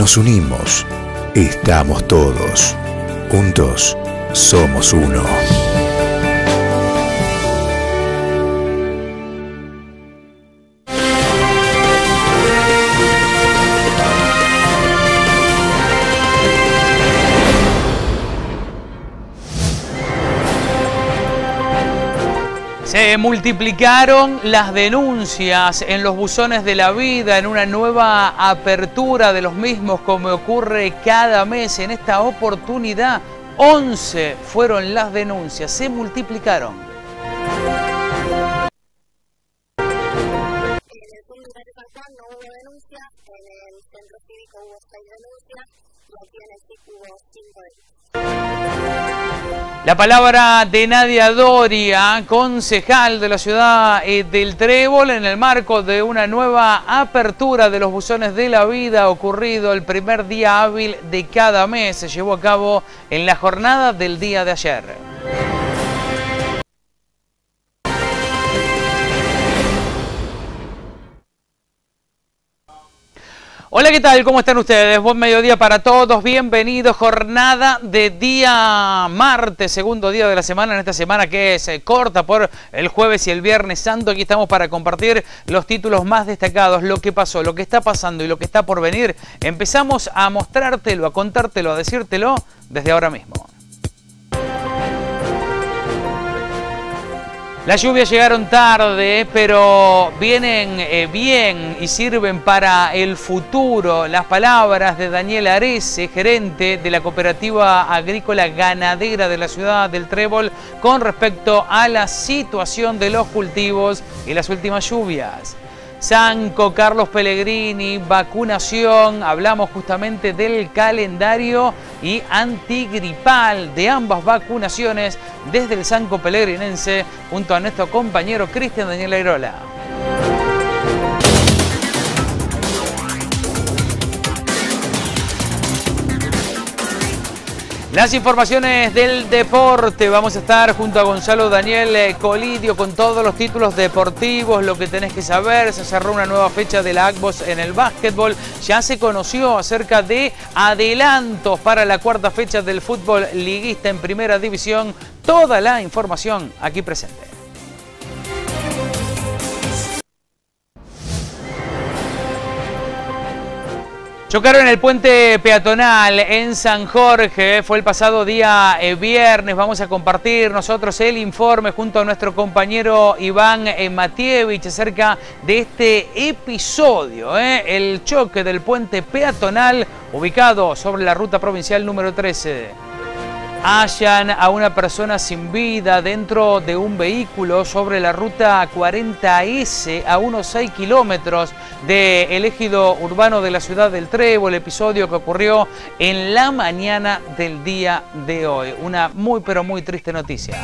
nos unimos, estamos todos. Juntos, somos uno. Se multiplicaron las denuncias en los buzones de la vida en una nueva apertura de los mismos como ocurre cada mes. En esta oportunidad, 11 fueron las denuncias, se multiplicaron. En el centro cívico hubo denuncias La palabra de Nadia Doria, concejal de la ciudad eh, del Trébol, en el marco de una nueva apertura de los buzones de la vida ocurrido el primer día hábil de cada mes. Se llevó a cabo en la jornada del día de ayer. Hola, ¿qué tal? ¿Cómo están ustedes? Buen mediodía para todos. Bienvenidos. Jornada de día martes, segundo día de la semana, en esta semana que se corta por el jueves y el viernes santo. Aquí estamos para compartir los títulos más destacados, lo que pasó, lo que está pasando y lo que está por venir. Empezamos a mostrártelo, a contártelo, a decírtelo desde ahora mismo. Las lluvias llegaron tarde, pero vienen eh, bien y sirven para el futuro. Las palabras de Daniel Arese, gerente de la Cooperativa Agrícola Ganadera de la ciudad del Trébol, con respecto a la situación de los cultivos y las últimas lluvias. Sanco, Carlos Pellegrini, vacunación, hablamos justamente del calendario y antigripal de ambas vacunaciones desde el Sanco Pellegrinense junto a nuestro compañero Cristian Daniel Airola. Las informaciones del deporte, vamos a estar junto a Gonzalo Daniel eh, Colidio con todos los títulos deportivos, lo que tenés que saber, se cerró una nueva fecha de la ACBOS en el básquetbol, ya se conoció acerca de adelantos para la cuarta fecha del fútbol liguista en primera división, toda la información aquí presente. Chocaron el puente peatonal en San Jorge, fue el pasado día eh, viernes, vamos a compartir nosotros el informe junto a nuestro compañero Iván eh, Matievich acerca de este episodio, eh, el choque del puente peatonal ubicado sobre la ruta provincial número 13 hallan a una persona sin vida dentro de un vehículo sobre la ruta 40S a unos 6 kilómetros del ejido urbano de la ciudad del Trevo, el episodio que ocurrió en la mañana del día de hoy. Una muy pero muy triste noticia.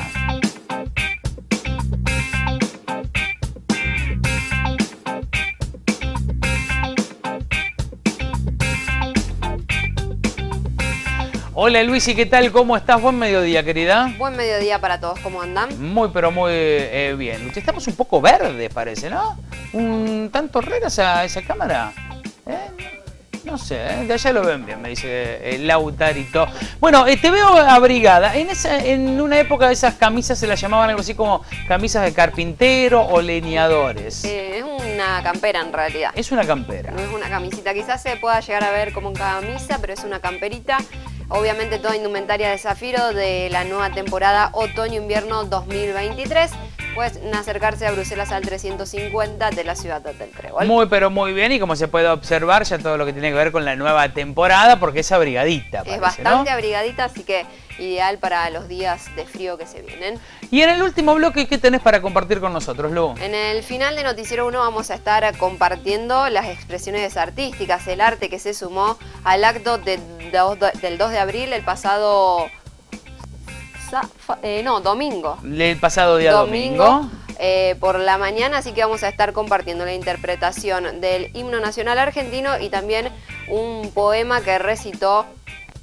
Hola Luis, ¿y qué tal? ¿Cómo estás? Buen mediodía, querida. Buen mediodía para todos, ¿cómo andan? Muy, pero muy eh, bien. Estamos un poco verdes, parece, ¿no? Un tanto rara esa, esa cámara. ¿Eh? No sé, ¿eh? de allá lo ven bien, me dice el Lautarito. Bueno, te veo abrigada. En, esa, en una época esas camisas se las llamaban algo así como camisas de carpintero o leñadores. es una campera en realidad. Es una campera. No es una camisita. Quizás se pueda llegar a ver como camisa, pero es una camperita obviamente toda indumentaria de Zafiro de la nueva temporada otoño-invierno 2023. Pueden acercarse a Bruselas al 350 de la ciudad de Trébol. Muy, pero muy bien. Y como se puede observar, ya todo lo que tiene que ver con la nueva temporada, porque es abrigadita. es bastante abrigadita, así que ideal para los días de frío que se vienen. Y en el último bloque, ¿qué tenés para compartir con nosotros, Lu? En el final de Noticiero 1 vamos a estar compartiendo las expresiones artísticas, el arte que se sumó al acto del 2 de abril, el pasado eh, no, domingo. El pasado día domingo. Eh, por la mañana, así que vamos a estar compartiendo la interpretación del himno nacional argentino y también un poema que recitó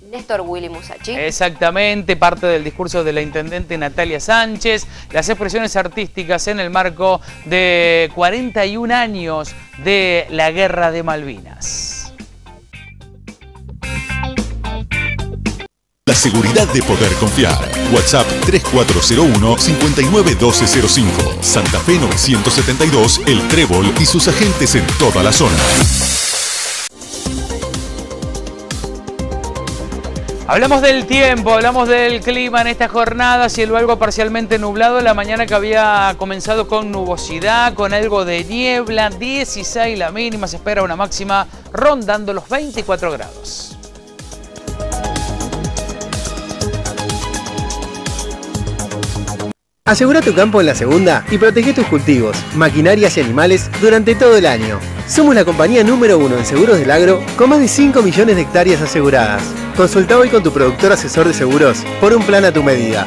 Néstor Willy Musachi. Exactamente, parte del discurso de la intendente Natalia Sánchez, las expresiones artísticas en el marco de 41 años de la Guerra de Malvinas. La seguridad de poder confiar. WhatsApp 3401-591205. Santa Fe 972, El Trébol y sus agentes en toda la zona. Hablamos del tiempo, hablamos del clima en esta jornada, cielo algo parcialmente nublado, la mañana que había comenzado con nubosidad, con algo de niebla, 16 la mínima, se espera una máxima rondando los 24 grados. Asegura tu campo en la segunda y protege tus cultivos, maquinarias y animales durante todo el año. Somos la compañía número uno en seguros del agro con más de 5 millones de hectáreas aseguradas. Consulta hoy con tu productor asesor de seguros por un plan a tu medida.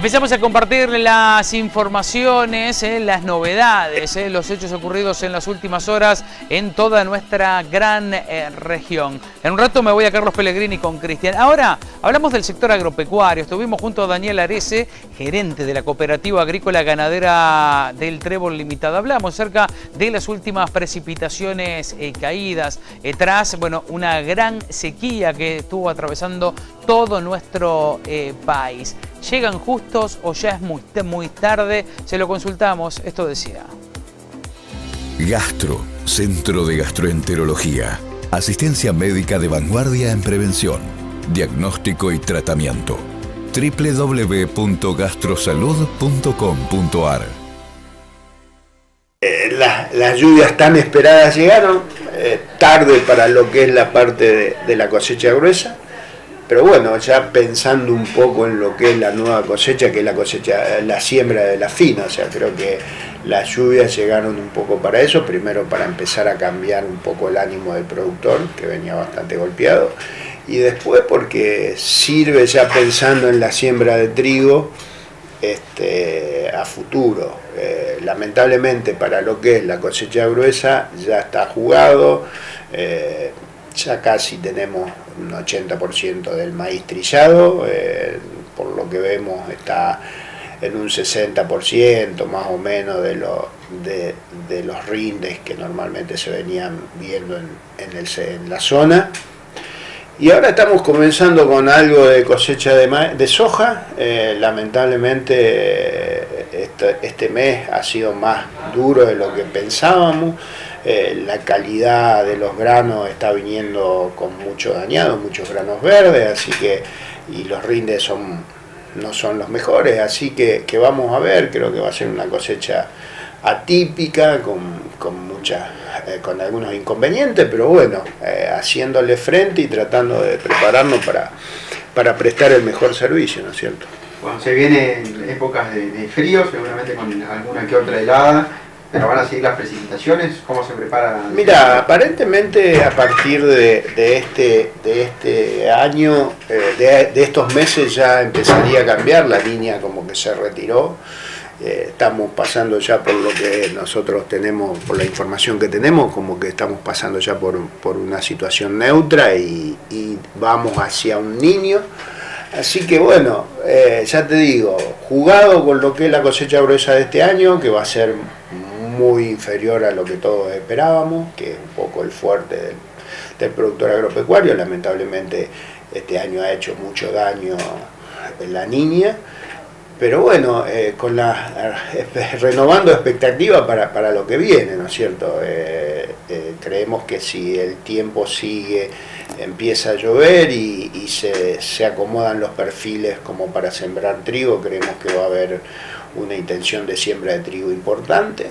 Empezamos a compartir las informaciones, eh, las novedades, eh, los hechos ocurridos en las últimas horas en toda nuestra gran eh, región. En un rato me voy a Carlos Pellegrini con Cristian. Ahora hablamos del sector agropecuario. Estuvimos junto a Daniel Arese, gerente de la Cooperativa Agrícola Ganadera del Trébol Limitada. Hablamos acerca de las últimas precipitaciones caídas tras bueno, una gran sequía que estuvo atravesando todo nuestro país. ¿Llegan justos o ya es muy, muy tarde? Se lo consultamos, esto decía. Gastro, Centro de Gastroenterología. Asistencia médica de vanguardia en prevención, diagnóstico y tratamiento. www.gastrosalud.com.ar eh, las lluvias tan esperadas llegaron, eh, tarde para lo que es la parte de la cosecha gruesa pero bueno, ya pensando un poco en lo que es la nueva cosecha, que es la cosecha, la siembra de la fina, o sea, creo que las lluvias llegaron un poco para eso, primero para empezar a cambiar un poco el ánimo del productor, que venía bastante golpeado, y después porque sirve ya pensando en la siembra de trigo este, a futuro. Eh, lamentablemente para lo que es la cosecha gruesa ya está jugado. Eh, ya casi tenemos un 80% del maíz trillado, eh, por lo que vemos está en un 60% más o menos de, de, los rindes que normalmente se venían viendo en, en, la zona. Y ahora estamos comenzando con algo de cosecha de, de soja. Eh, lamentablemente este, este mes ha sido más duro de lo que pensábamos. Eh, la calidad de los granos está viniendo con mucho dañado, muchos granos verdes, así que, y los rindes son, no son los mejores, así que, vamos a ver, creo que va a ser una cosecha atípica, con, con, muchas, eh, con algunos inconvenientes, pero bueno, eh, haciéndole frente y tratando de prepararnos para, para prestar el mejor servicio, ¿no es cierto? Bueno, se vienen épocas de, de frío, seguramente con alguna que otra helada, ¿Pero van a seguir las precipitaciones? ¿Cómo se prepara? Mira, aparentemente a partir de, este, de este año, eh, de, estos meses ya empezaría a cambiar, la línea como que se retiró. Eh, estamos pasando ya por lo que nosotros tenemos, por la información que tenemos, como que estamos pasando ya por, una situación neutra y, vamos hacia un niño. Así que bueno, eh, ya te digo, jugado con lo que es la cosecha gruesa de este año, que va a ser muy inferior a lo que todos esperábamos, que es un poco el fuerte del, productor agropecuario. Lamentablemente este año ha hecho mucho daño en la niña, pero bueno, eh, con la, renovando expectativas para, lo que viene, ¿no es cierto? Eh, eh, creemos que si el tiempo sigue, empieza a llover y, y se, se acomodan los perfiles como para sembrar trigo, creemos que va a haber una intención de siembra de trigo importante.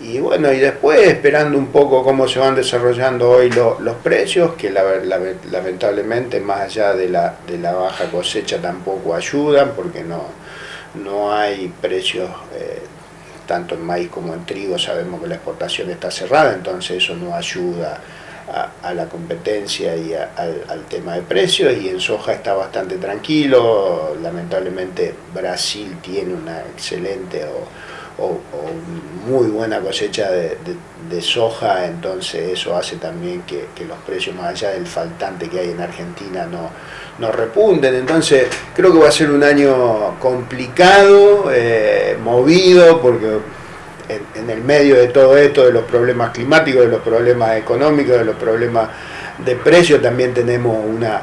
Y bueno, y después esperando un poco cómo se van desarrollando hoy los precios, que lamentablemente más allá de la, de la baja cosecha tampoco ayudan, porque no, no hay precios, eh, tanto en maíz como en trigo, sabemos que la exportación está cerrada, entonces eso no ayuda a, la competencia y al, al, tema de precios, y en soja está bastante tranquilo, lamentablemente Brasil tiene una excelente... O, o, muy buena cosecha de, soja, entonces eso hace también que, los precios más allá del faltante que hay en Argentina no, no repunten. Entonces creo que va a ser un año complicado, eh, movido, porque en, el medio de todo esto, de los problemas climáticos, de los problemas económicos, de los problemas de precio, también tenemos una,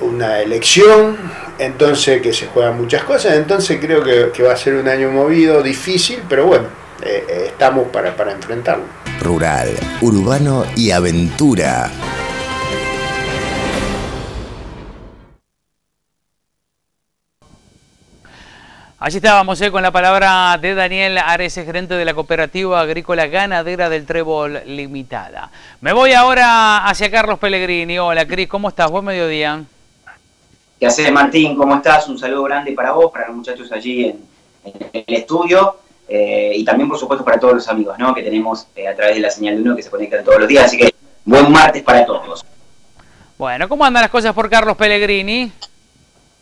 una elección, entonces que se juegan muchas cosas, entonces creo que, va a ser un año movido, difícil, pero bueno, eh, eh, estamos para, para enfrentarlo. Rural, urbano y aventura. Allí estábamos eh, con la palabra de Daniel Ares, gerente de la Cooperativa Agrícola Ganadera del Trébol Limitada. Me voy ahora hacia Carlos Pellegrini. Hola, Cris, ¿cómo estás? Buen mediodía. ¿Qué haces, Martín? ¿Cómo estás? Un saludo grande para vos, para los muchachos allí en, el estudio eh, y también, por supuesto, para todos los amigos ¿no? que tenemos eh, a través de la señal de uno que se conectan todos los días. Así que buen martes para todos. Bueno, ¿cómo andan las cosas por Carlos Pellegrini?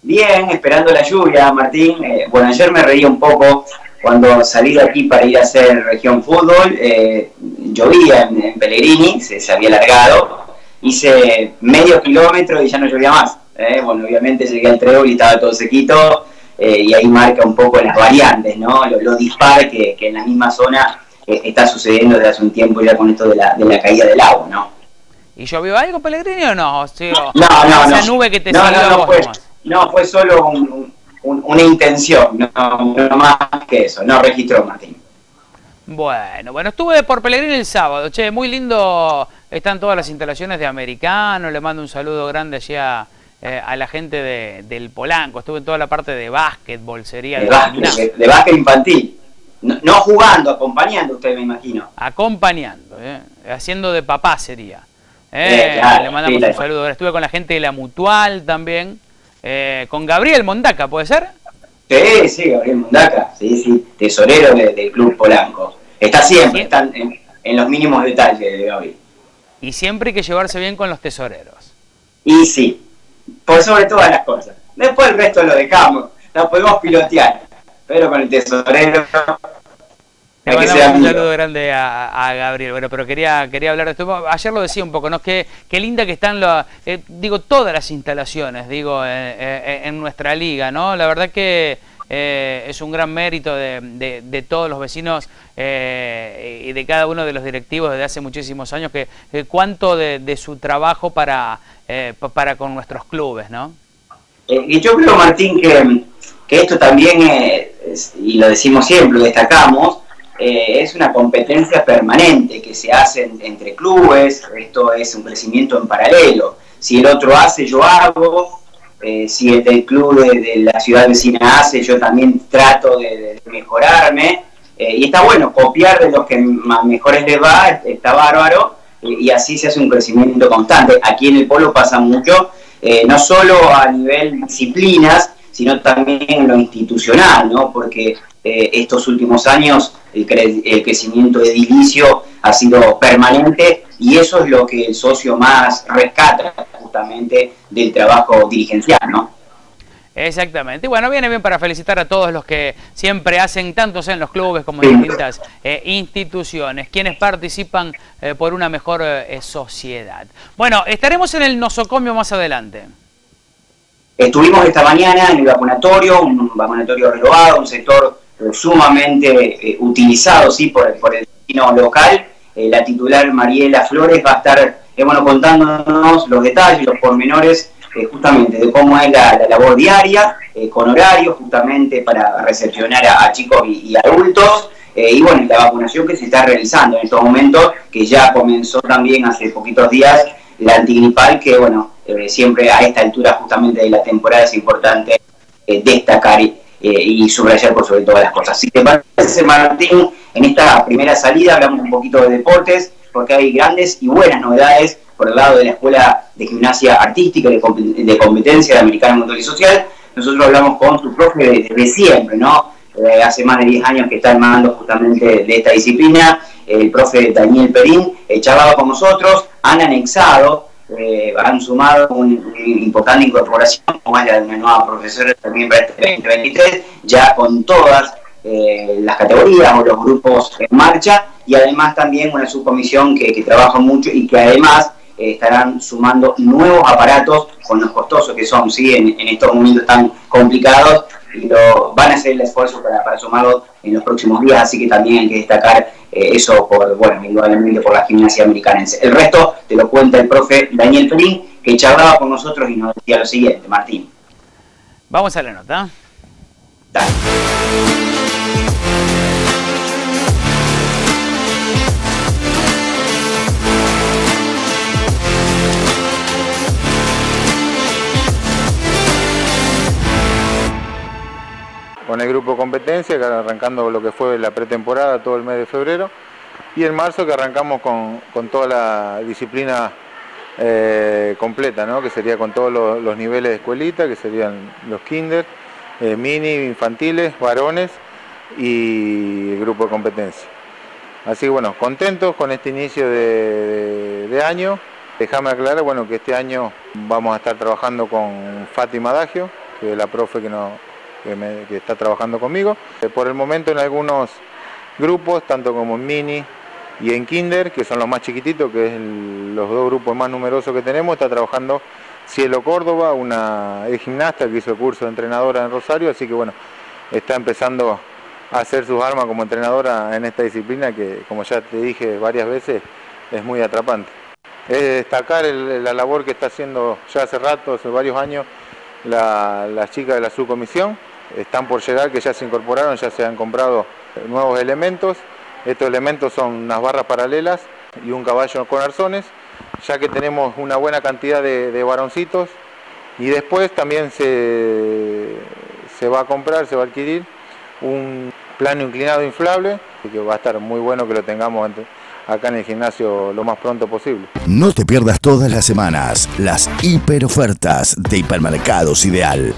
Bien, esperando la lluvia, Martín. Eh, bueno, ayer me reí un poco cuando salí de aquí para ir a hacer región fútbol. Eh, llovía en, Pellegrini, se, había alargado. Hice medio kilómetro y ya no llovía más. Eh. Bueno, obviamente llegué al trébol y estaba todo sequito. y ahí marca un poco las variantes, ¿no? Lo, lo dispar que, en la misma zona está sucediendo desde hace un tiempo ya con esto de la, de la caída del agua, ¿no? ¿Y llovió algo, Pellegrini, o no? no, no, esa nube que te no, salió no, no, fue solo una intención, no, más que eso, no registró Martín. Bueno, bueno, estuve por Pellegrini el sábado, che, muy lindo, están todas las instalaciones de Americano, le mando un saludo grande allí a, eh, la gente del Polanco, estuve en toda la parte de básquetbol, sería de, básquet, de, básquet infantil, no, jugando, acompañando usted me imagino. Acompañando, eh, haciendo de papá sería. Eh, le mandamos un saludo, estuve con la gente de la Mutual también. Eh, con Gabriel Mondaca, ¿puede ser? Sí, sí, Gabriel Mondaca, sí, sí, tesorero del Club Polanco. Está siempre, están en, los mínimos detalles de Gabriel. Y siempre hay que llevarse bien con los tesoreros. Y sí, por sobre todas las cosas. Después el resto lo dejamos, lo podemos pilotear, pero con el tesorero le mandamos un saludo grande a, Gabriel. Bueno, pero quería, quería hablar de esto. Ayer lo decía un poco, ¿no? Qué, qué linda que están, lo, eh, digo, todas las instalaciones, digo, eh, eh, en nuestra liga, ¿no? La verdad que es un gran mérito de, de, todos los vecinos y de cada uno de los directivos desde hace muchísimos años, que, cuánto de, su trabajo para, para con nuestros clubes, ¿no? y yo creo, Martín, que, que esto también, y lo decimos siempre, lo destacamos, eh, es una competencia permanente que se hace entre clubes, esto es un crecimiento en paralelo. Si el otro hace, yo hago, eh, si el club de, la ciudad vecina hace, yo también trato de, mejorarme. Eh, y está bueno, copiar de los que mejores les va, está bárbaro, y así se hace un crecimiento constante. Aquí en el Polo pasa mucho, no solo a nivel disciplinas, sino también en lo institucional, ¿no? porque estos últimos años el, crecimiento edilicio ha sido permanente y eso es lo que el socio más rescata justamente del trabajo dirigencial, ¿no? Exactamente. Y bueno, viene bien para felicitar a todos los que siempre hacen, tantos en los clubes como en distintas eh, instituciones, quienes participan eh, por una mejor eh, sociedad. Bueno, estaremos en el nosocomio más adelante. Estuvimos esta mañana en el vacunatorio, un vacunatorio renovado, un sector sumamente eh, utilizado ¿sí? por, por el destino local. Eh, la titular Mariela Flores va a estar eh, bueno, contándonos los detalles, los pormenores justamente de cómo es la, labor diaria, con horarios justamente para recepcionar a, chicos y, adultos. y bueno, la vacunación que se está realizando en estos momentos, que ya comenzó también hace poquitos días, la antigripal, que bueno, siempre a esta altura justamente de la temporada es importante destacar eh, y subrayar por sobre todas las cosas. Si te parece, Martín, en esta primera salida hablamos un poquito de deportes, porque hay grandes y buenas novedades por el lado de la Escuela de Gimnasia Artística de, Competencia de Americano Mundial y Social. Nosotros hablamos con su profe desde siempre, ¿no? Eh, hace más de 10 años que está al mando justamente de esta disciplina, el profe Daniel Perín, eh, charlaba con nosotros, han anexado eh, han sumado una importante incorporación, como es la de una nueva profesora también para este 2023, ya con todas eh, las categorías o los grupos en marcha, y además también una subcomisión que, trabaja mucho y que además estarán sumando nuevos aparatos con los costosos que son, ¿sí? en, estos momentos tan complicados, y lo van a hacer el esfuerzo para, para sumarlo en los próximos días, así que también hay que destacar eso por, bueno, indudablemente por la gimnasia americana. El resto te lo cuenta el profe Daniel Perín, que charlaba con nosotros y nos decía lo siguiente, Martín. Vamos a la nota. Dale. Con el grupo competencia, arrancando lo que fue la pretemporada todo el mes de febrero, y en marzo que arrancamos con, toda la disciplina eh, completa, ¿no? que sería con todos los, niveles de escuelita, que serían los kinder, eh, mini, infantiles, varones y el grupo de competencia. Así que bueno, contentos con este inicio de, año. Déjame aclarar bueno, que este año vamos a estar trabajando con Fátima Dagio, que es la profe que nos que, está trabajando conmigo. Eh, por el momento en algunos grupos, tanto como en Mini y en Kinder, que son los más chiquititos, que es los dos grupos más numerosos que tenemos, está trabajando Cielo Córdoba, una gimnasta que hizo el curso de entrenadora en Rosario, así que bueno, está empezando a hacer sus armas como entrenadora en esta disciplina que, como ya te dije varias veces, es muy atrapante. Es destacar la labor que está haciendo ya hace rato, hace varios años, las chicas de la subcomisión, están por llegar, que ya se incorporaron, ya se han comprado nuevos elementos. Estos elementos son unas barras paralelas y un caballo con arzones, ya que tenemos una buena cantidad de, varoncitos. Y después también se, se va a comprar, se va a adquirir un plano inclinado inflable, que va a estar muy bueno que lo tengamos acá en el gimnasio lo más pronto posible. No te pierdas todas las semanas las hiper ofertas de Hipermercados Ideal.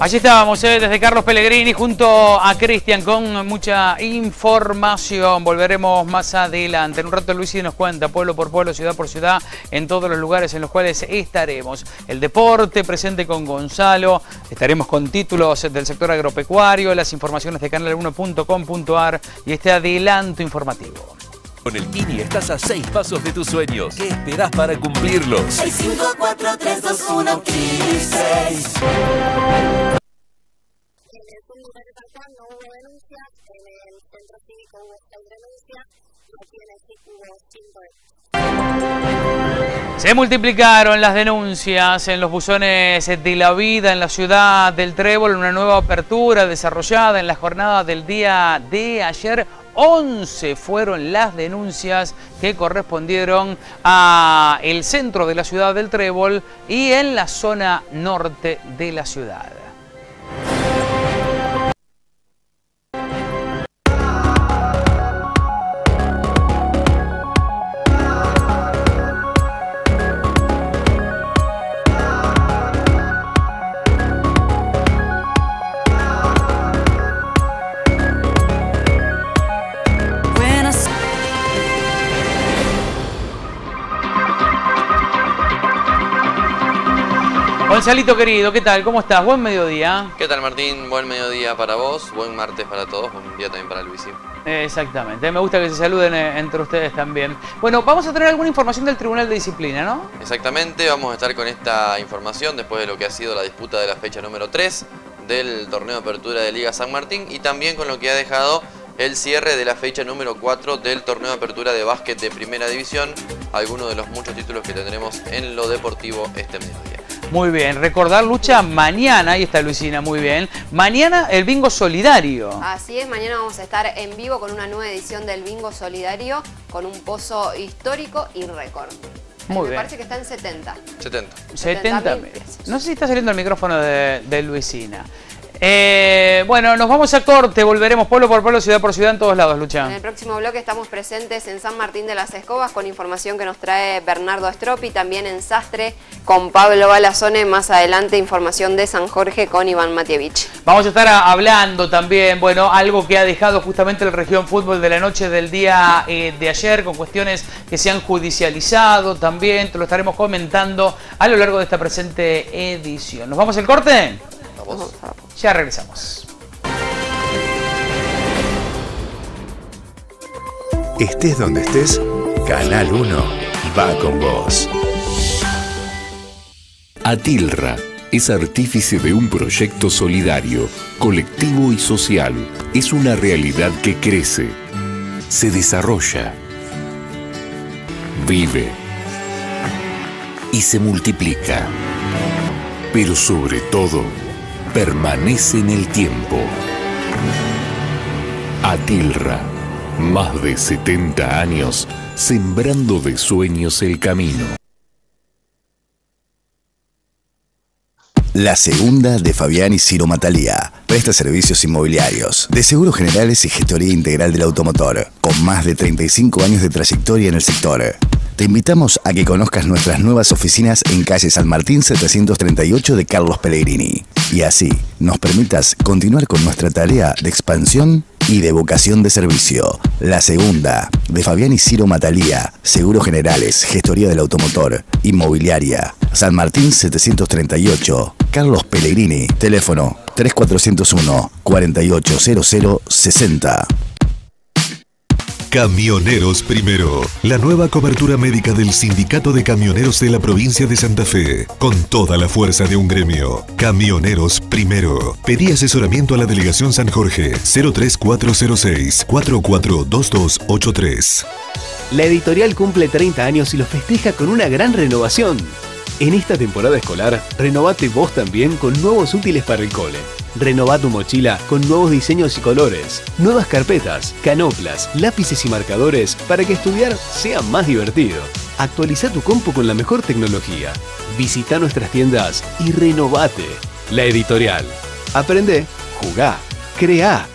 Allí estábamos ¿eh? desde Carlos Pellegrini junto a Cristian con mucha información. Volveremos más adelante. En un rato Luis nos cuenta pueblo por pueblo, ciudad por ciudad, en todos los lugares en los cuales estaremos. El deporte presente con Gonzalo, estaremos con títulos del sector agropecuario, las informaciones de canal1.com.ar y este adelanto informativo. Con el Kini estás a seis pasos de tus sueños. ¿Qué esperás para cumplirlos? 6, 5, 4, 3, 2, 1, 15. denuncia, en el centro cívico. Se multiplicaron las denuncias en los buzones de la vida en la ciudad del Trébol, una nueva apertura desarrollada en la jornada del día de ayer 11 fueron las denuncias que correspondieron a el centro de la ciudad del Trébol y en la zona norte de la ciudad. Gonzalito querido, ¿qué tal? ¿Cómo estás? Buen mediodía. ¿Qué tal Martín? Buen mediodía para vos, buen martes para todos, buen día también para Luisín. Exactamente, me gusta que se saluden eh, entre ustedes también. Bueno, vamos a tener alguna información del Tribunal de Disciplina, ¿no? Exactamente, vamos a estar con esta información después de lo que ha sido la disputa de la fecha número 3 del torneo de apertura de Liga San Martín y también con lo que ha dejado el cierre de la fecha número 4 del torneo de apertura de básquet de primera división, algunos de los muchos títulos que tendremos en lo deportivo este mediodía. Muy bien, recordar lucha mañana, ahí está Luisina, muy bien. Mañana el bingo solidario. Así es, mañana vamos a estar en vivo con una nueva edición del bingo solidario con un pozo histórico y récord. Muy Me parece que está en 70. 70. 70, No sé si está saliendo el micrófono de, de Luisina. Eh, bueno, nos vamos a corte, volveremos pueblo por pueblo, ciudad por ciudad en todos lados, Lucha. En el próximo bloque estamos presentes en San Martín de las Escobas con información que nos trae Bernardo Estropi, también en Sastre con Pablo Balazone, más adelante información de San Jorge con Iván Matievich. Vamos a estar hablando también, bueno, algo que ha dejado justamente el región fútbol de la noche del día eh, de ayer con cuestiones que se han judicializado también, te lo estaremos comentando a lo largo de esta presente edición. ¿Nos vamos al corte? Vamos. Ya regresamos. Estés donde estés, Canal 1 va con vos. Atilra es artífice de un proyecto solidario, colectivo y social. Es una realidad que crece, se desarrolla, vive y se multiplica. Pero sobre todo, permanece en el tiempo. Atilra, más de 70 años sembrando de sueños el camino. La segunda de Fabián y Ciro Matalía. Presta servicios inmobiliarios, de seguros generales y gestoría integral del automotor, con más de 35 años de trayectoria en el sector. Te invitamos a que conozcas nuestras nuevas oficinas en calle San Martín 738 de Carlos Pellegrini. Y así nos permitas continuar con nuestra tarea de expansión y de vocación de servicio. La segunda, de Fabián y Ciro Matalía, Seguros Generales, Gestoría del Automotor, Inmobiliaria, San Martín 738, Carlos Pellegrini, teléfono 3401 480060. Camioneros Primero, la nueva cobertura médica del Sindicato de Camioneros de la provincia de Santa Fe, con toda la fuerza de un gremio. Camioneros Primero. Pedí asesoramiento a la Delegación San Jorge 03406 442283. La editorial cumple 30 años y lo festeja con una gran renovación. En esta temporada escolar, renovate vos también con nuevos útiles para el cole. Renová tu mochila con nuevos diseños y colores, nuevas carpetas, canoplas, lápices y marcadores para que estudiar sea más divertido. Actualiza tu compu con la mejor tecnología. Visita nuestras tiendas y renovate. La editorial. Aprende, jugá, crea.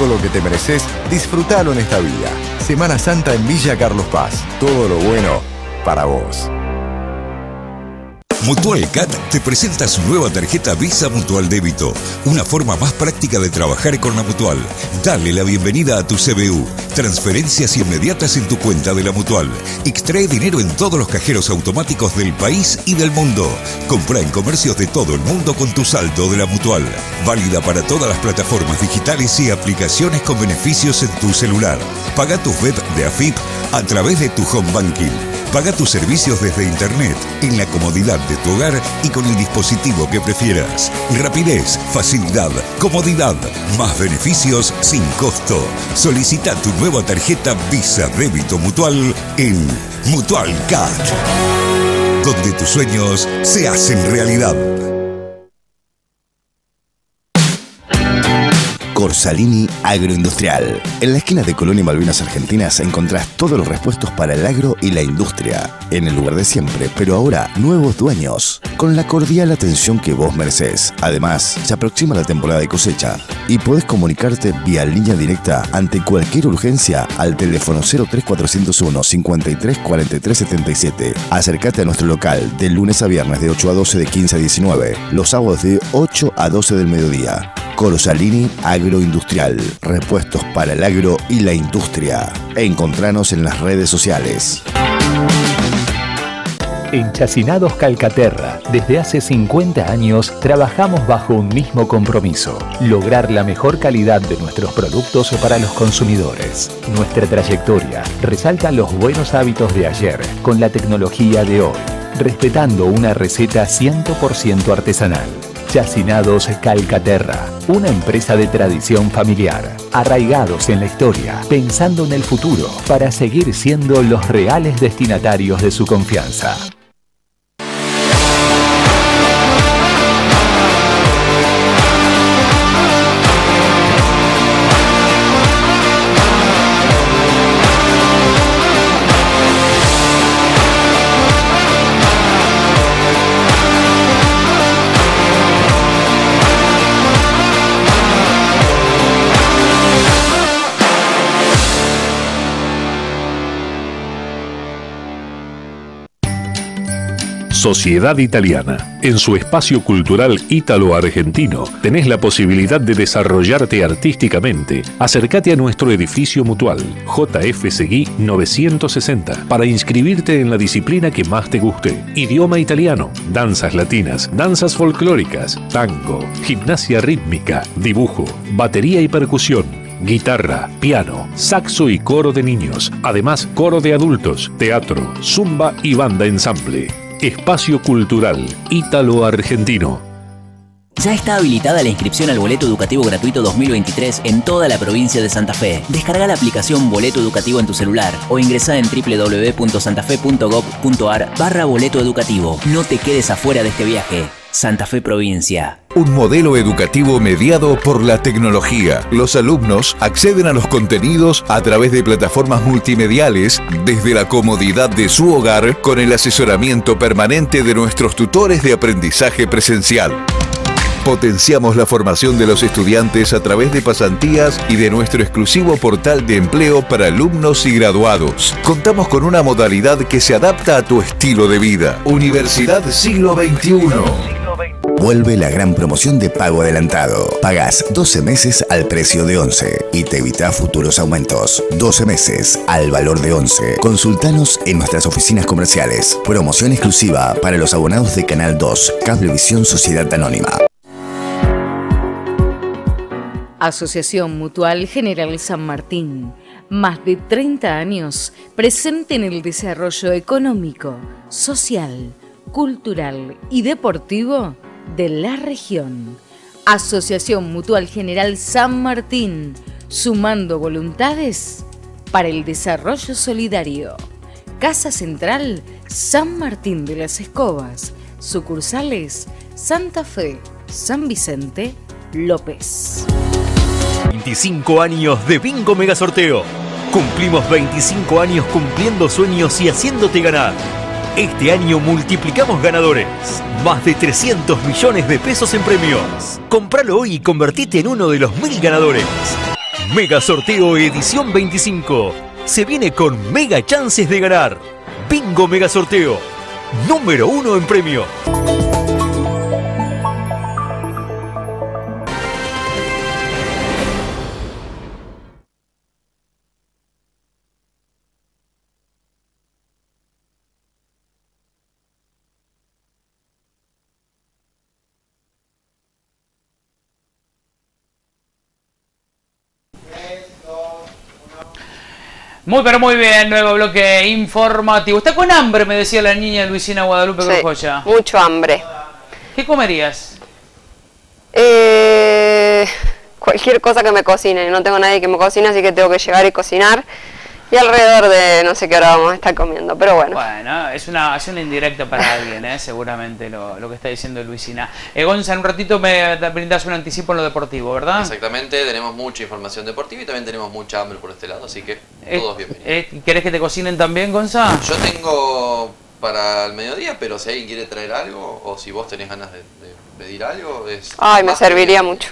Todo lo que te mereces, disfrútalo en esta vida. Semana Santa en Villa Carlos Paz. Todo lo bueno para vos. Mutual CAT te presenta su nueva tarjeta Visa Mutual Débito, una forma más práctica de trabajar con la Mutual. Dale la bienvenida a tu CBU. Transferencias inmediatas en tu cuenta de la Mutual. Extrae dinero en todos los cajeros automáticos del país y del mundo. Compra en comercios de todo el mundo con tu saldo de la Mutual. Válida para todas las plataformas digitales y aplicaciones con beneficios en tu celular. Paga tus web de AFIP a través de tu home banking. Paga tus servicios desde internet, en la comodidad de tu hogar y con el dispositivo que prefieras. Rapidez, facilidad, comodidad, más beneficios sin costo. Solicita tu nueva tarjeta Visa Débito Mutual en Mutual Cat, donde tus sueños se hacen realidad. Corsalini Agroindustrial. En la esquina de Colonia Malvinas Argentinas encontrás todos los repuestos para el agro y la industria. En el lugar de siempre, pero ahora nuevos dueños. Con la cordial atención que vos mereces. Además, se aproxima la temporada de cosecha y podés comunicarte vía línea directa ante cualquier urgencia al teléfono 03401 53 43 77. Acércate a nuestro local de lunes a viernes de 8 a 12 de 15 a 19, los sábados de 8 a 12 del mediodía. Corsalini Agroindustrial. Repuestos para el agro y la industria. Encontranos en las redes sociales. En Chacinados Calcaterra, desde hace 50 años, trabajamos bajo un mismo compromiso, lograr la mejor calidad de nuestros productos para los consumidores. Nuestra trayectoria resalta los buenos hábitos de ayer con la tecnología de hoy, respetando una receta 100% artesanal. Chacinados Calcaterra, una empresa de tradición familiar, arraigados en la historia, pensando en el futuro, para seguir siendo los reales destinatarios de su confianza. Sociedad Italiana. En su espacio cultural ítalo-argentino tenés la posibilidad de desarrollarte artísticamente. Acércate a nuestro edificio mutual, JF Seguí 960, para inscribirte en la disciplina que más te guste. Idioma italiano, danzas latinas, danzas folclóricas, tango, gimnasia rítmica, dibujo, batería y percusión guitarra, piano, saxo y coro de niños, además coro de adultos, teatro, zumba y banda ensamble. Espacio Cultural Ítalo-Argentino. Ya está habilitada la inscripción al boleto educativo gratuito 2023 en toda la provincia de Santa Fe. Descarga la aplicación Boleto Educativo en tu celular o ingresa en www.santafe.gov.ar barra boleto educativo. No te quedes afuera de este viaje. Santa Fe Provincia. Un modelo educativo mediado por la tecnología. Los alumnos acceden a los contenidos a través de plataformas multimediales desde la comodidad de su hogar con el asesoramiento permanente de nuestros tutores de aprendizaje presencial. Potenciamos la formación de los estudiantes a través de pasantías y de nuestro exclusivo portal de empleo para alumnos y graduados. Contamos con una modalidad que se adapta a tu estilo de vida. Universidad Siglo XXI. Vuelve la gran promoción de pago adelantado. Pagás 12 meses al precio de 11 y te evita futuros aumentos. 12 meses al valor de 11. Consultanos en nuestras oficinas comerciales. Promoción exclusiva para los abonados de Canal 2, Cablevisión Sociedad Anónima. Asociación Mutual General San Martín. Más de 30 años presente en el desarrollo económico, social, cultural y deportivo de la región. Asociación Mutual General San Martín, sumando voluntades para el desarrollo solidario. Casa Central San Martín de las Escobas, sucursales Santa Fe, San Vicente, López. 25 años de Bingo Mega Sorteo. Cumplimos 25 años cumpliendo sueños y haciéndote ganar. Este año multiplicamos ganadores. Más de 300 millones de pesos en premios. Compralo hoy y convertite en uno de los mil ganadores. Mega Sorteo Edición 25. Se viene con mega chances de ganar. Bingo Mega Sorteo. Número uno en premios. Muy pero muy bien, nuevo bloque informativo. Está con hambre, me decía la niña Luisina Guadalupe Sí, mucho hambre. ¿Qué comerías? Eh, cualquier cosa que me cocine. No tengo nadie que me cocine, así que tengo que llegar y cocinar. Y alrededor de no sé qué hora vamos a estar comiendo, pero bueno. Bueno, es una, es una indirecta para alguien, ¿eh? seguramente lo, lo que está diciendo Luisina. Eh, Gonza, en un ratito me brindas un anticipo en lo deportivo, ¿verdad? Exactamente, tenemos mucha información deportiva y también tenemos mucha hambre por este lado, así que Eh, todos bienvenidos. eh, ¿Querés que te cocinen también, Gonza? Yo tengo para el mediodía, pero si alguien quiere traer algo o si vos tenés ganas de, de pedir algo, es... Ay, me serviría bien. mucho.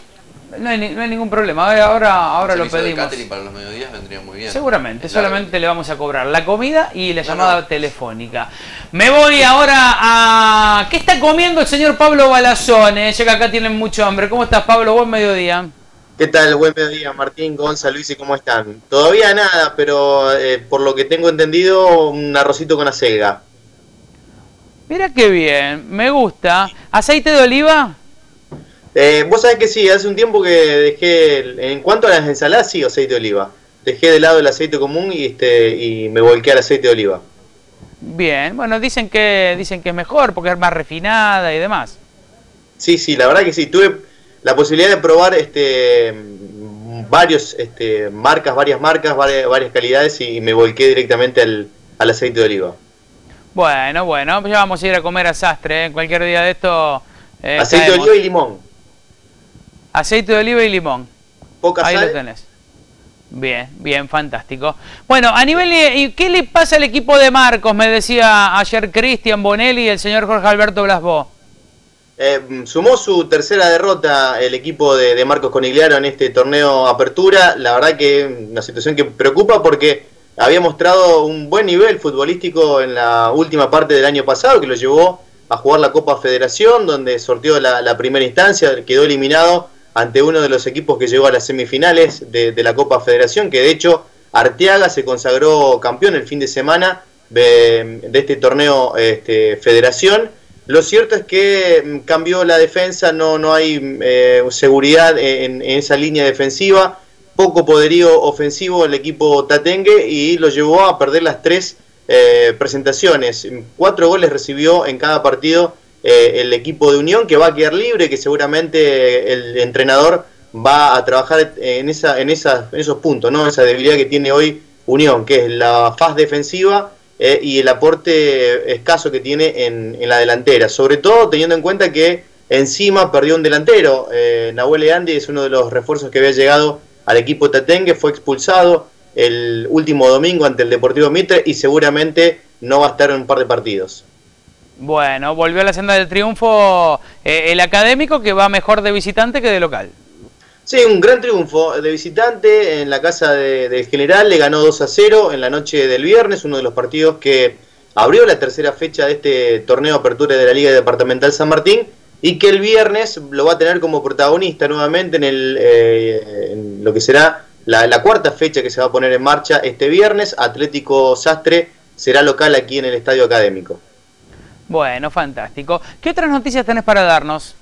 No hay, ni- no hay ningún problema, ahora, ahora lo Servicio de pedimos. catering para los mediodías vendría muy bien. Seguramente, Es solamente le vamos a cobrar la comida y la No, llamada no. telefónica. Me voy ahora a... ¿Qué está comiendo el señor Pablo Balazón? eh? Ya que acá tienen mucho hambre. ¿Cómo estás, Pablo? Buen mediodía. ¿Qué tal? Buen mediodía, Martín, Gonza, Luis, ¿y cómo están? Todavía nada, pero eh, por lo que tengo entendido, un arrocito con acelga. Mira qué bien, me gusta. ¿Aceite de oliva? Eh, Vos sabés que sí, hace un tiempo que dejé, el- en cuanto a las ensaladas, sí, aceite de oliva. Dejé de lado el aceite común y, este, y me volqué al aceite de oliva. Bien, bueno, dicen que, dicen que es mejor porque es más refinada y demás. Sí, sí, la verdad que sí. Tuve la posibilidad de probar este, varios este, marcas, varias marcas, varias, varias calidades y me volqué directamente al, al aceite de oliva. Bueno, bueno, pues ya vamos a ir a comer a Sastre, ¿eh? Cualquier día de esto... eh, aceite de oliva y limón. Aceite de oliva y limón. Poca Ahí sal. lo tenés. Bien, bien, fantástico. Bueno, a nivel... de- ¿y ¿Qué le pasa al equipo de Marcos? Me decía ayer Cristian Bonelli y el señor Jorge Alberto Blasbo. Eh, sumó su tercera derrota el equipo de, de Marcos Conigliaro en este torneo Apertura. La verdad que una situación que preocupa porque había mostrado un buen nivel futbolístico en la última parte del año pasado que lo llevó a jugar la Copa Federación, donde sorteó la, primera instancia, quedó eliminado ante uno de los equipos que llegó a las semifinales de, la Copa Federación, que de hecho Arteaga se consagró campeón el fin de semana de, este torneo este, Federación. Lo cierto es que mm, cambió la defensa, no, no hay eh, seguridad en, esa línea defensiva, poco poderío ofensivo el equipo Tatengue y lo llevó a perder las tres eh, presentaciones. Cuatro goles recibió en cada partido eh, el equipo de Unión, que va a quedar libre, que seguramente el entrenador va a trabajar en, esa, en, en esos puntos, ¿no? esa debilidad que tiene hoy Unión, que es la faz defensiva eh, y el aporte escaso que tiene en, la delantera, sobre todo teniendo en cuenta que encima perdió un delantero, eh, Nahuel Andy es uno de los refuerzos que había llegado al equipo Tatengue, fue expulsado el último domingo ante el Deportivo Mitre y seguramente no va a estar en un par de partidos. Bueno, volvió a la senda del triunfo eh, el académico que va mejor de visitante que de local. Sí, un gran triunfo de visitante en la casa del general, le ganó 2 a 0 en la noche del viernes, uno de los partidos que abrió la tercera fecha de este torneo apertura de la Liga Departamental San Martín y que el viernes lo va a tener como protagonista nuevamente en, el, eh, lo que será la, cuarta fecha que se va a poner en marcha este viernes. Atlético Sastre será local aquí en el Estadio Académico. Bueno, fantástico. ¿Qué otras noticias tenés para darnos?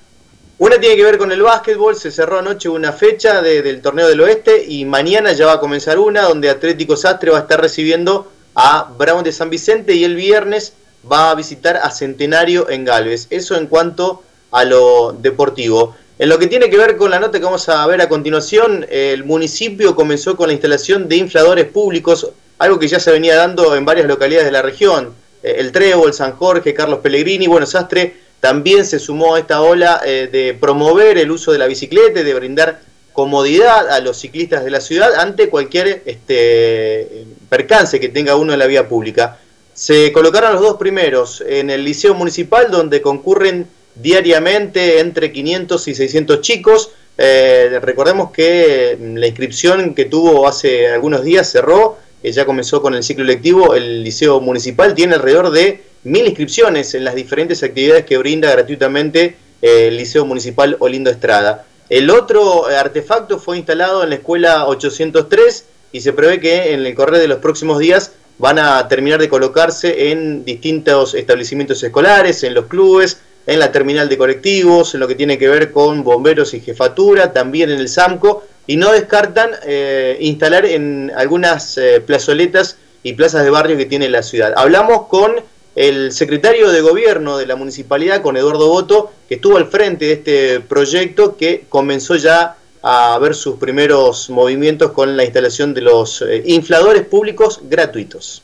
Una tiene que ver con el básquetbol, se cerró anoche una fecha del torneo del oeste y mañana ya va a comenzar una donde Atlético Sastre va a estar recibiendo a Brown de San Vicente y el viernes va a visitar a Centenario en Galvez. Eso en cuanto a lo deportivo. En lo que tiene que ver con la nota que vamos a ver a continuación, el municipio comenzó con la instalación de infladores públicos, algo que ya se venía dando en varias localidades de la región. El Trébol, San Jorge, Carlos Pellegrini, bueno, Sastre también se sumó a esta ola eh, de promover el uso de la bicicleta de brindar comodidad a los ciclistas de la ciudad ante cualquier este, percance que tenga uno en la vía pública. Se colocaron los dos primeros en el Liceo Municipal, donde concurren diariamente entre 500 y 600 chicos. Eh, recordemos que la inscripción que tuvo hace algunos días cerró, ya comenzó con el ciclo lectivo, el Liceo Municipal tiene alrededor de mil inscripciones en las diferentes actividades que brinda gratuitamente eh, el Liceo Municipal Olindo Estrada. El otro eh, artefacto fue instalado en la escuela 803 y se prevé que en el correr de los próximos días van a terminar de colocarse en distintos establecimientos escolares, en los clubes, en la terminal de colectivos, en lo que tiene que ver con bomberos y jefatura, también en el SAMCO, y no descartan eh, instalar en algunas plazoletas y plazas de barrio que tiene la ciudad. Hablamos con el secretario de gobierno de la municipalidad, con Eduardo Boto, que estuvo al frente de este proyecto que comenzó ya a ver sus primeros movimientos con la instalación de los eh, infladores públicos gratuitos.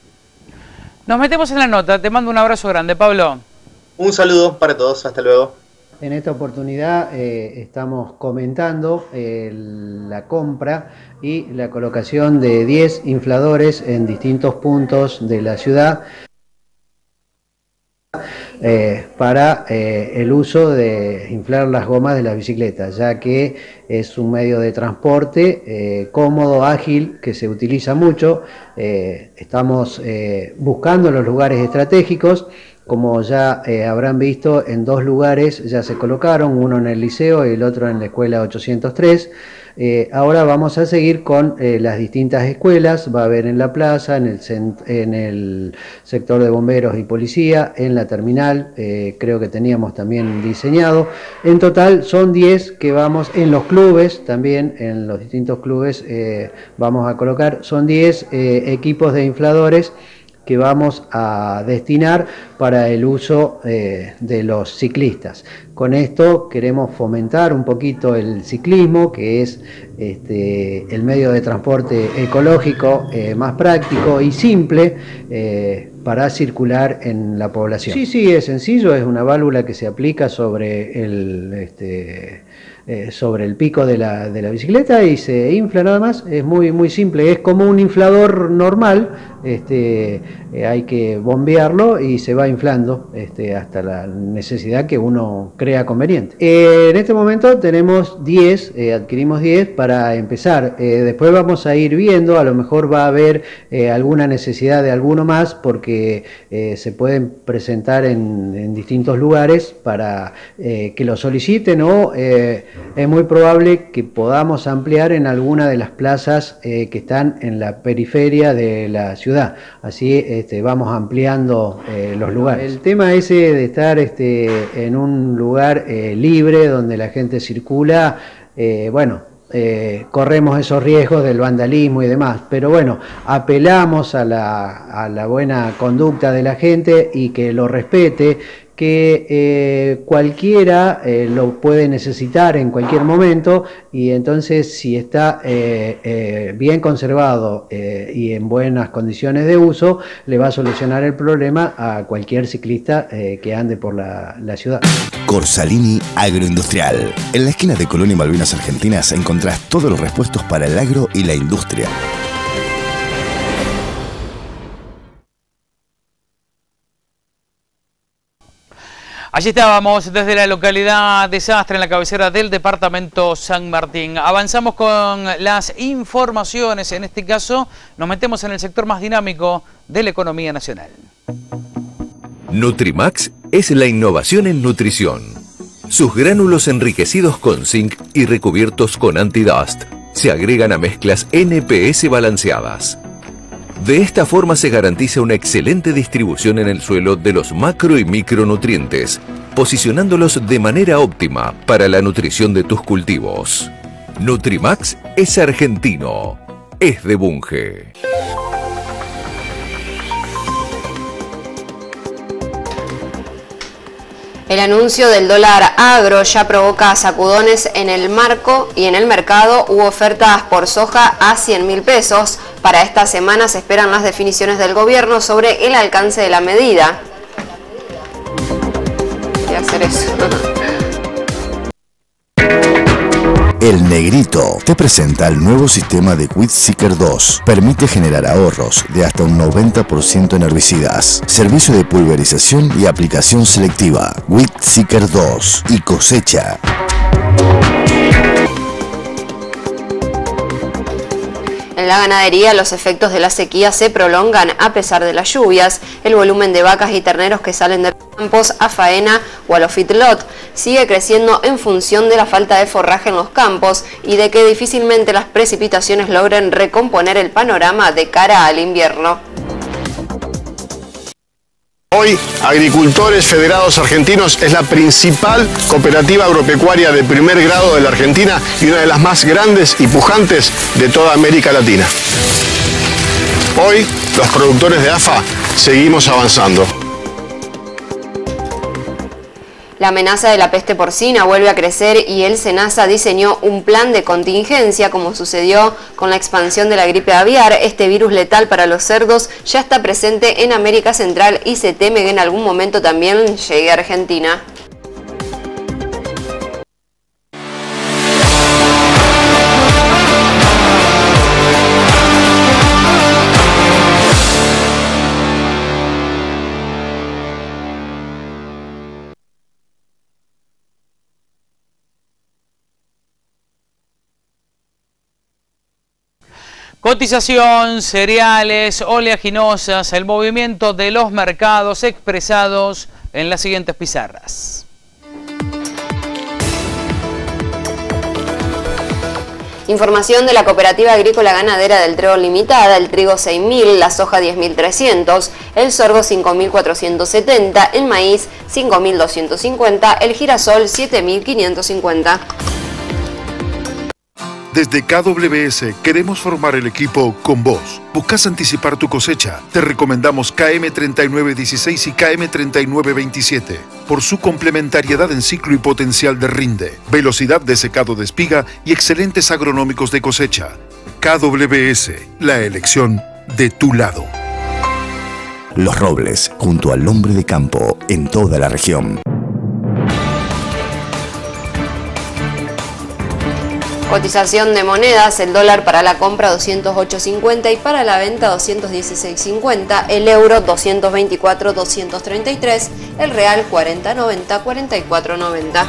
Nos metemos en la nota, te mando un abrazo grande, Pablo. Un saludo para todos, hasta luego. En esta oportunidad eh, estamos comentando eh, la compra y la colocación de 10 infladores en distintos puntos de la ciudad. Eh, para el uso de inflar las gomas de las bicicletas, ya que es un medio de transporte cómodo, ágil, que se utiliza mucho. estamos buscando los lugares estratégicos. Como ya habrán visto, en dos lugares ya se colocaron, uno en el liceo y el otro en la escuela 803. Eh, ahora vamos a seguir con eh, las distintas escuelas, va a haber en la plaza, en el, en el sector de bomberos y policía, en la terminal, eh, creo que teníamos también diseñado. En total son 10 que vamos en los clubes, también en los distintos clubes vamos a colocar, son 10 equipos de infladores que vamos a destinar para el uso eh, de los ciclistas. Con esto queremos fomentar un poquito el ciclismo, que es este, el medio de transporte ecológico eh, más práctico y simple eh, para circular en la población. Sí, sí, es sencillo, es una válvula que se aplica sobre el... Este, sobre el pico de la, de la, bicicleta y se infla nada más. Es muy, muy simple, es como un inflador normal, este, eh, hay que bombearlo y se va inflando este, hasta la necesidad que uno crea conveniente. Eh, en este momento tenemos 10, eh, adquirimos 10 para empezar. después vamos a ir viendo, a lo mejor va a haber alguna necesidad de alguno más porque se pueden presentar en, en distintos lugares para que lo soliciten o es muy probable que podamos ampliar en alguna de las plazas que están en la periferia de la ciudad. Así este, vamos ampliando eh, los lugares. El tema ese de estar este, en un lugar eh, libre donde la gente circula, eh, bueno, corremos esos riesgos del vandalismo y demás, pero bueno, apelamos a la, a la buena conducta de la gente y que lo respete que eh, cualquiera eh, lo puede necesitar en cualquier momento y entonces si está eh, bien conservado y en buenas condiciones de uso, le va a solucionar el problema a cualquier ciclista que ande por la, ciudad. Corsalini Agroindustrial. En la esquina de Colonia Malvinas Argentinas encontrás todos los repuestos para el agro y la industria. Allí estábamos desde la localidad de Sastre, en la cabecera del departamento San Martín. Avanzamos con las informaciones. En este caso, nos metemos en el sector más dinámico de la economía nacional. Nutrimax es la innovación en nutrición. Sus gránulos enriquecidos con zinc y recubiertos con antidust se agregan a mezclas NPS balanceadas de esta forma se garantiza una excelente distribución en el suelo de los macro y micronutrientes, posicionándolos de manera óptima para la nutrición de tus cultivos. Nutrimax es argentino, es de Bunge. El anuncio del dólar agro ya provoca sacudones en el marco y en el mercado hubo ofertas por soja a 100 mil pesos. Para esta semana se esperan las definiciones del gobierno sobre el alcance de la medida. Voy hacer eso. El Negrito te presenta el nuevo sistema de Seeker 2. Permite generar ahorros de hasta un 90% en herbicidas. Servicio de pulverización y aplicación selectiva. Seeker 2 y cosecha. En la ganadería los efectos de la sequía se prolongan a pesar de las lluvias. El volumen de vacas y terneros que salen de los campos a faena o a los feedlot sigue creciendo en función de la falta de forraje en los campos y de que difícilmente las precipitaciones logren recomponer el panorama de cara al invierno. Hoy, Agricultores Federados Argentinos es la principal cooperativa agropecuaria de primer grado de la Argentina y una de las más grandes y pujantes de toda América Latina. Hoy, los productores de AFA seguimos avanzando. La amenaza de la peste porcina vuelve a crecer y el SENASA diseñó un plan de contingencia como sucedió con la expansión de la gripe aviar. Este virus letal para los cerdos ya está presente en América Central y se teme que en algún momento también llegue a Argentina. Cotización, cereales, oleaginosas, el movimiento de los mercados expresados en las siguientes pizarras. Información de la Cooperativa Agrícola Ganadera del Trigo Limitada, el trigo 6.000, la soja 10.300, el sorgo 5.470, el maíz 5.250, el girasol 7.550. Desde KWS queremos formar el equipo con vos. ¿Buscas anticipar tu cosecha? Te recomendamos KM3916 y KM3927 por su complementariedad en ciclo y potencial de rinde, velocidad de secado de espiga y excelentes agronómicos de cosecha. KWS, la elección de tu lado. Los Robles, junto al hombre de campo en toda la región. Cotización de monedas, el dólar para la compra 208.50 y para la venta 216.50, el euro 224.233, el real 40.90, 44.90.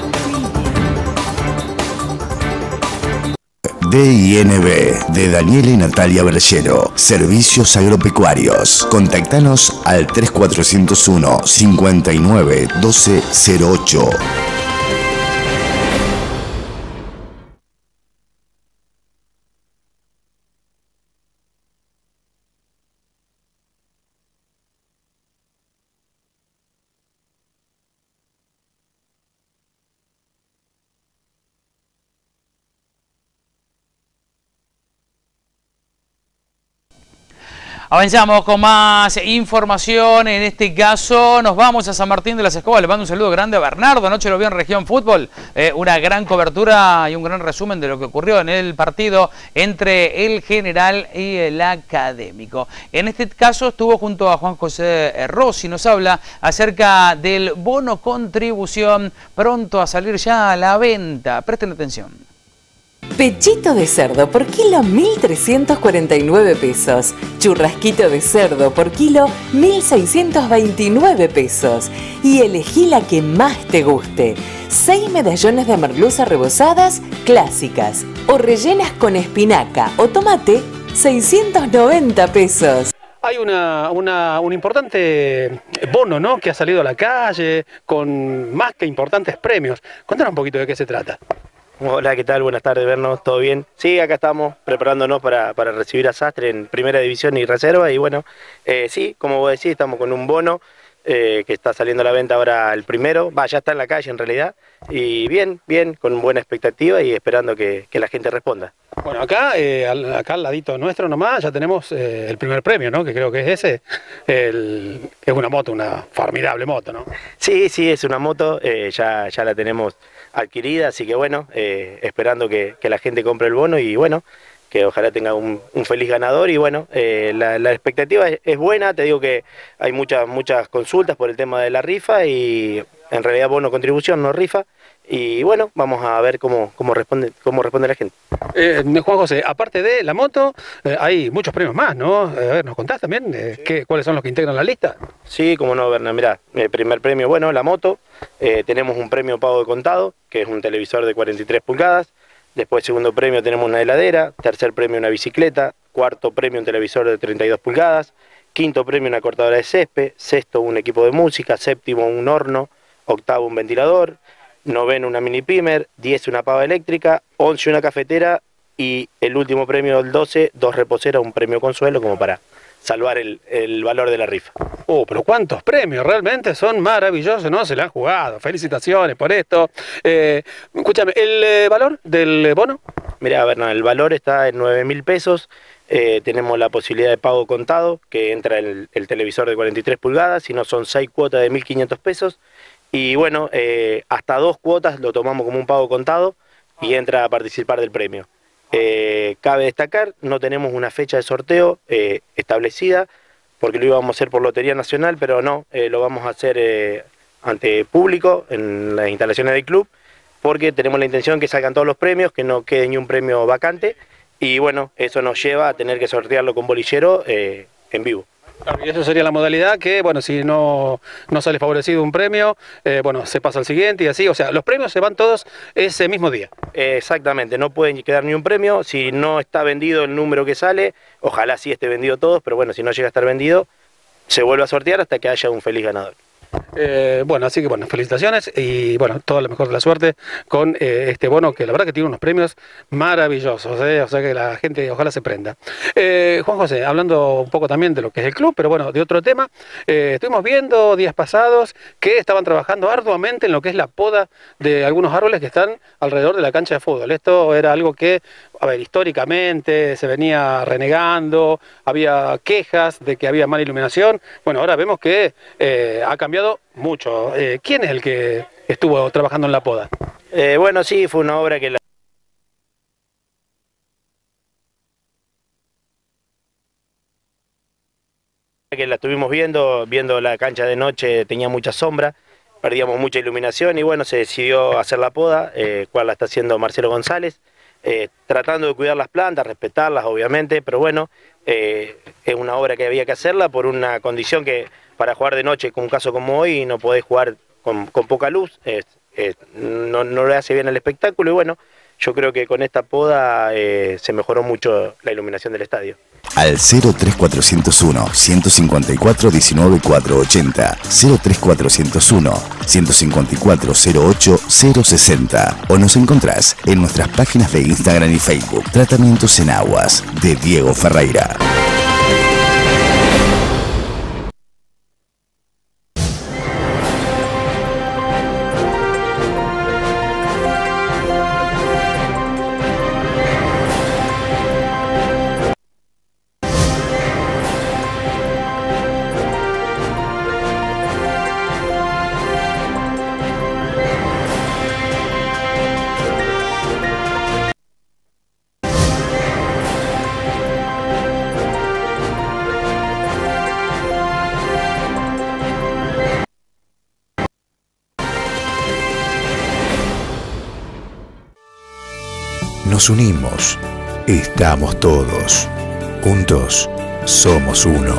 DINB de Daniel y Natalia Bergero. Servicios agropecuarios. Contactanos al 3401 59 1208. Avanzamos con más información. En este caso, nos vamos a San Martín de las Escobas. Le mando un saludo grande a Bernardo. Anoche lo vio en Región Fútbol. Eh, una gran cobertura y un gran resumen de lo que ocurrió en el partido entre el general y el académico. En este caso, estuvo junto a Juan José Rossi. Nos habla acerca del bono contribución pronto a salir ya a la venta. Presten atención. Pechito de cerdo por kilo 1.349 pesos. Churrasquito de cerdo por kilo 1.629 pesos. Y elegí la que más te guste. 6 medallones de merluza rebozadas clásicas o rellenas con espinaca o tomate 690 pesos. Hay una, un importante bono ¿no? que ha salido a la calle con más que importantes premios. Cuéntanos un poquito de qué se trata. Hola, ¿qué tal? Buenas tardes, vernos, ¿todo bien? Sí, acá estamos preparándonos para, para recibir a Sastre en Primera División y Reserva y bueno, eh, sí, como vos decís, estamos con un bono eh, que está saliendo a la venta ahora el primero, va, ya está en la calle en realidad y bien, bien, con buena expectativa y esperando que, que la gente responda. Bueno, acá, eh, al- acá al ladito nuestro nomás ya tenemos eh, el primer premio, ¿no? Que creo que es ese. El, es una moto, una formidable moto, ¿no? Sí, sí, es una moto, eh, ya, ya la tenemos adquirida, así que bueno, eh, esperando que, la gente compre el bono y bueno, que ojalá tenga un, feliz ganador y bueno, eh, la, la expectativa es, es buena, te digo que hay muchas, muchas consultas por el tema de la rifa y en realidad bono contribución, no rifa, y bueno, vamos a ver cómo, cómo, responde, cómo responde la gente. Eh, Juan José, aparte de la moto, eh, hay muchos premios más, ¿no? Eh, a ver, ¿nos contás también eh, qué- cuáles son los que integran la lista? Sí, como no, Berna, mirá, el primer premio, bueno, la moto, tenemos un premio pago de contado, que es un televisor de 43 pulgadas, después segundo premio tenemos una heladera, tercer premio una bicicleta, cuarto premio un televisor de 32 pulgadas, quinto premio una cortadora de césped, sexto un equipo de música, séptimo un horno, octavo un ventilador, noveno una mini pimer, diez una pava eléctrica, once una cafetera y el último premio, el 12, dos reposeras, un premio consuelo como para salvar el, el valor de la rifa. Oh, pero cuántos premios, realmente son maravillosos, ¿no? Se le han jugado. Felicitaciones por esto. Eh, escúchame, ¿el eh, valor del bono? Mira, Bernal, el valor está en 9 mil pesos. Eh, tenemos la posibilidad de pago contado, que entra el, el televisor de 43 pulgadas, si no son 6 cuotas de 1.500 pesos. Y bueno, eh, hasta dos cuotas lo tomamos como un pago contado y entra a participar del premio. Eh, cabe destacar, no tenemos una fecha de sorteo eh, establecida, porque lo íbamos a hacer por Lotería Nacional, pero no, eh, lo vamos a hacer eh, ante público en las instalaciones del club, porque tenemos la intención que salgan todos los premios, que no quede ni un premio vacante, y bueno, eso nos lleva a tener que sortearlo con bolillero eh, en vivo. Y eso sería la modalidad que, bueno, si no, no sale favorecido un premio, eh, bueno, se pasa al siguiente y así. O sea, los premios se van todos ese mismo día. Exactamente, no pueden quedar ni un premio, si no está vendido el número que sale, ojalá sí esté vendido todos, pero bueno, si no llega a estar vendido, se vuelve a sortear hasta que haya un feliz ganador. Eh, bueno, así que bueno, felicitaciones y bueno, toda la mejor de la suerte con eh, este bono que la verdad que tiene unos premios maravillosos, ¿eh? o sea que la gente ojalá se prenda. Juan José, hablando un poco también de lo que es el club, pero bueno, de otro tema, estuvimos viendo días pasados que estaban trabajando arduamente en lo que es la poda de algunos árboles que están alrededor de la cancha de fútbol. Esto era algo que, a ver, históricamente se venía renegando, había quejas de que había mala iluminación. Bueno, ahora vemos que eh, ha cambiado mucho. Eh, ¿Quién es el que estuvo trabajando en la poda? Eh, bueno, sí, fue una obra que la... que la estuvimos viendo, viendo la cancha de noche tenía mucha sombra, perdíamos mucha iluminación y bueno, se decidió hacer la poda, cual la está haciendo Marcelo González. Eh, tratando de cuidar las plantas, respetarlas obviamente, pero bueno, eh, es una obra que había que hacerla por una condición que para jugar de noche, con un caso como hoy, no podés jugar con, con poca luz, no, no le hace bien el espectáculo y bueno, yo creo que con esta poda eh, se mejoró mucho la iluminación del estadio. Al 03401 154 19 480 03401 154 08 060 o nos encontrás en nuestras páginas de Instagram y Facebook Tratamientos en Aguas de Diego Ferreira. Unimos. Estamos todos. Juntos somos uno.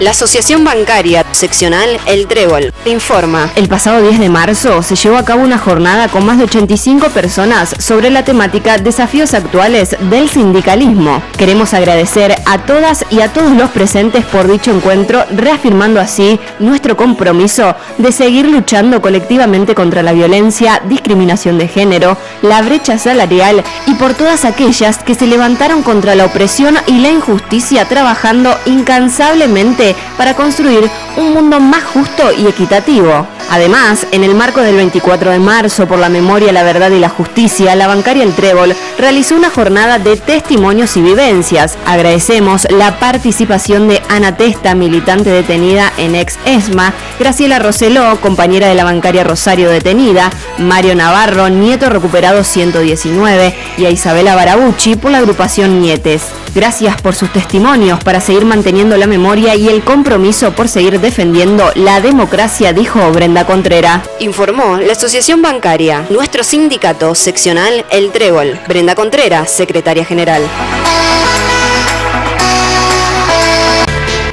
La Asociación Bancaria Seccional El Trébol informa. El pasado 10 de marzo se llevó a cabo una jornada con más de 85 personas sobre la temática Desafíos actuales del sindicalismo. Queremos agradecer a todas y a todos los presentes por dicho encuentro, reafirmando así nuestro compromiso de seguir luchando colectivamente contra la violencia, discriminación de género, la brecha salarial y por todas aquellas que se levantaron contra la opresión y la injusticia trabajando incansablemente para construir un mundo más justo y equitativo. Además, en el marco del 24 de marzo por la memoria, la verdad y la justicia, la bancaria El Trébol realizó una jornada de testimonios y vivencias. Agradecemos la participación de Ana Testa, militante detenida en ex ESMA, Graciela Roseló, compañera de la bancaria Rosario detenida, Mario Navarro, nieto recuperado 119, y a Isabela Barabucci por la agrupación Nietes. Gracias por sus testimonios para seguir manteniendo la memoria y el compromiso por seguir defendiendo la democracia, dijo Brenda Contrera. Informó la Asociación Bancaria, nuestro sindicato seccional El Trébol. Brenda Contrera, secretaria general.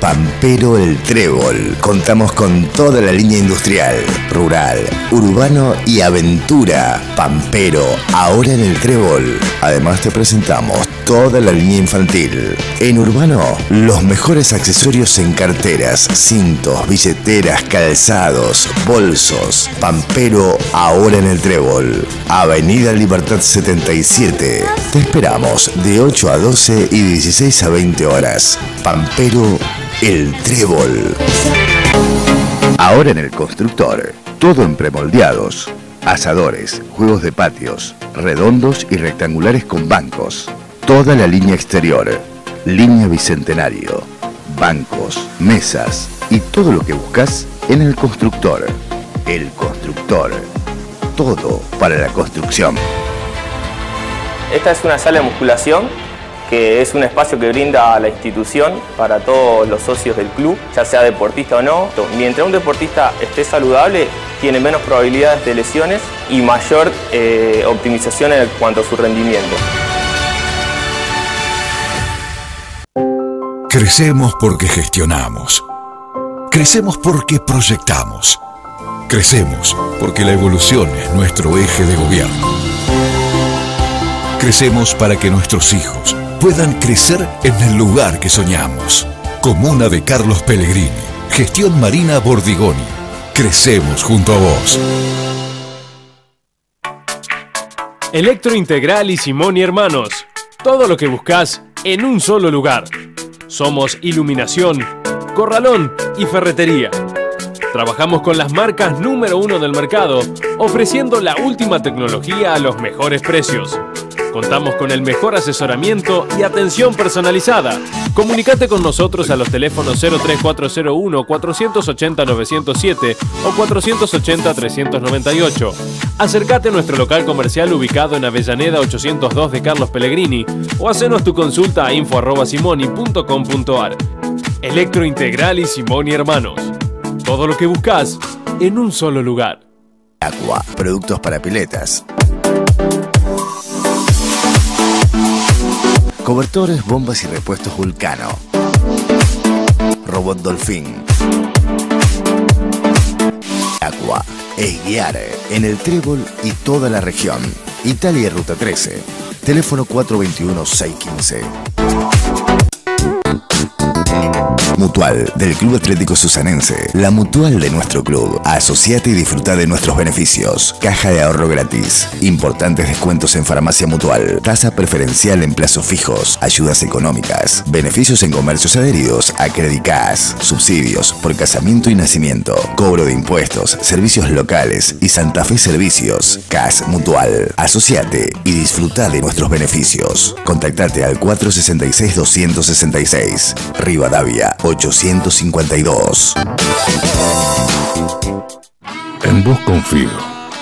Pampero El Trébol. Contamos con toda la línea industrial, rural, urbano y aventura. Pampero, ahora en El Trébol. Además te presentamos toda la línea infantil. En urbano, los mejores accesorios en carteras, cintos, billeteras, calzados, bolsos. Pampero, ahora en El Trébol. Avenida Libertad 77. Te esperamos de 8 a 12 y 16 a 20 horas. Pampero, el Trébol. Ahora en el constructor, todo en premoldeados, asadores, juegos de patios, redondos y rectangulares con bancos. Toda la línea exterior, línea bicentenario, bancos, mesas y todo lo que buscas en el constructor. El constructor. Todo para la construcción. Esta es una sala de musculación que es un espacio que brinda a la institución para todos los socios del club, ya sea deportista o no. Mientras un deportista esté saludable, tiene menos probabilidades de lesiones y mayor eh, optimización en cuanto a su rendimiento. Crecemos porque gestionamos. Crecemos porque proyectamos. Crecemos porque la evolución es nuestro eje de gobierno. Crecemos para que nuestros hijos puedan crecer en el lugar que soñamos. Comuna de Carlos Pellegrini. Gestión Marina Bordigoni. Crecemos junto a vos. Electrointegral y Simón y Hermanos. Todo lo que buscas en un solo lugar. Somos iluminación, corralón y ferretería. Trabajamos con las marcas número uno del mercado, ofreciendo la última tecnología a los mejores precios. Contamos con el mejor asesoramiento y atención personalizada. Comunicate con nosotros a los teléfonos 03401 480 907 o 480 398. Acércate a nuestro local comercial ubicado en Avellaneda 802 de Carlos Pellegrini o hacenos tu consulta a info@simoni.com.ar. Electrointegral y Simoni Hermanos. Todo lo que buscas en un solo lugar. Aqua, productos para piletas. Cobertores, bombas y repuestos Vulcano. Robot Dolphin. Aqua es guiar en el Trébol y toda la región. Italia Ruta 13. Teléfono 421-615. Mutual del Club Atlético Susanense. La mutual de nuestro club. Asociate y disfruta de nuestros beneficios. Caja de ahorro gratis. Importantes descuentos en farmacia mutual. Tasa preferencial en plazos fijos. Ayudas económicas. Beneficios en comercios adheridos. Acredicás. Subsidios por casamiento y nacimiento. Cobro de impuestos. Servicios locales y Santa Fe Servicios. CAS Mutual. Asociate y disfruta de nuestros beneficios. Contactate al 466-266. Rivadavia 852. En vos confío.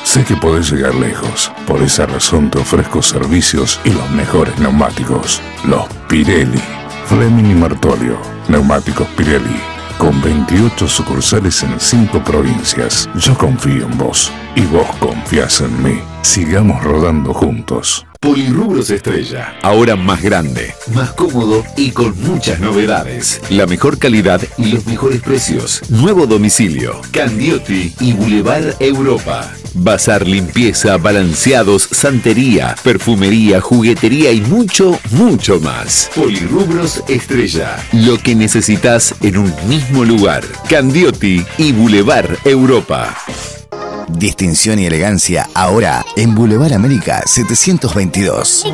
Sé que podés llegar lejos. Por esa razón te ofrezco servicios y los mejores neumáticos. Los Pirelli. Fleming y Martolio. Neumáticos Pirelli. Con 28 sucursales en 5 provincias. Yo confío en vos. Y vos confías en mí. Sigamos rodando juntos. Polirrubros Estrella, ahora más grande, más cómodo y con muchas novedades. La mejor calidad y los mejores precios. Nuevo domicilio, Candiotti y Boulevard Europa. Bazar limpieza, balanceados, santería, perfumería, juguetería y mucho, mucho más. Polirrubros Estrella, lo que necesitas en un mismo lugar. Candiotti y Boulevard Europa. Distinción y elegancia ahora en Boulevard América 722.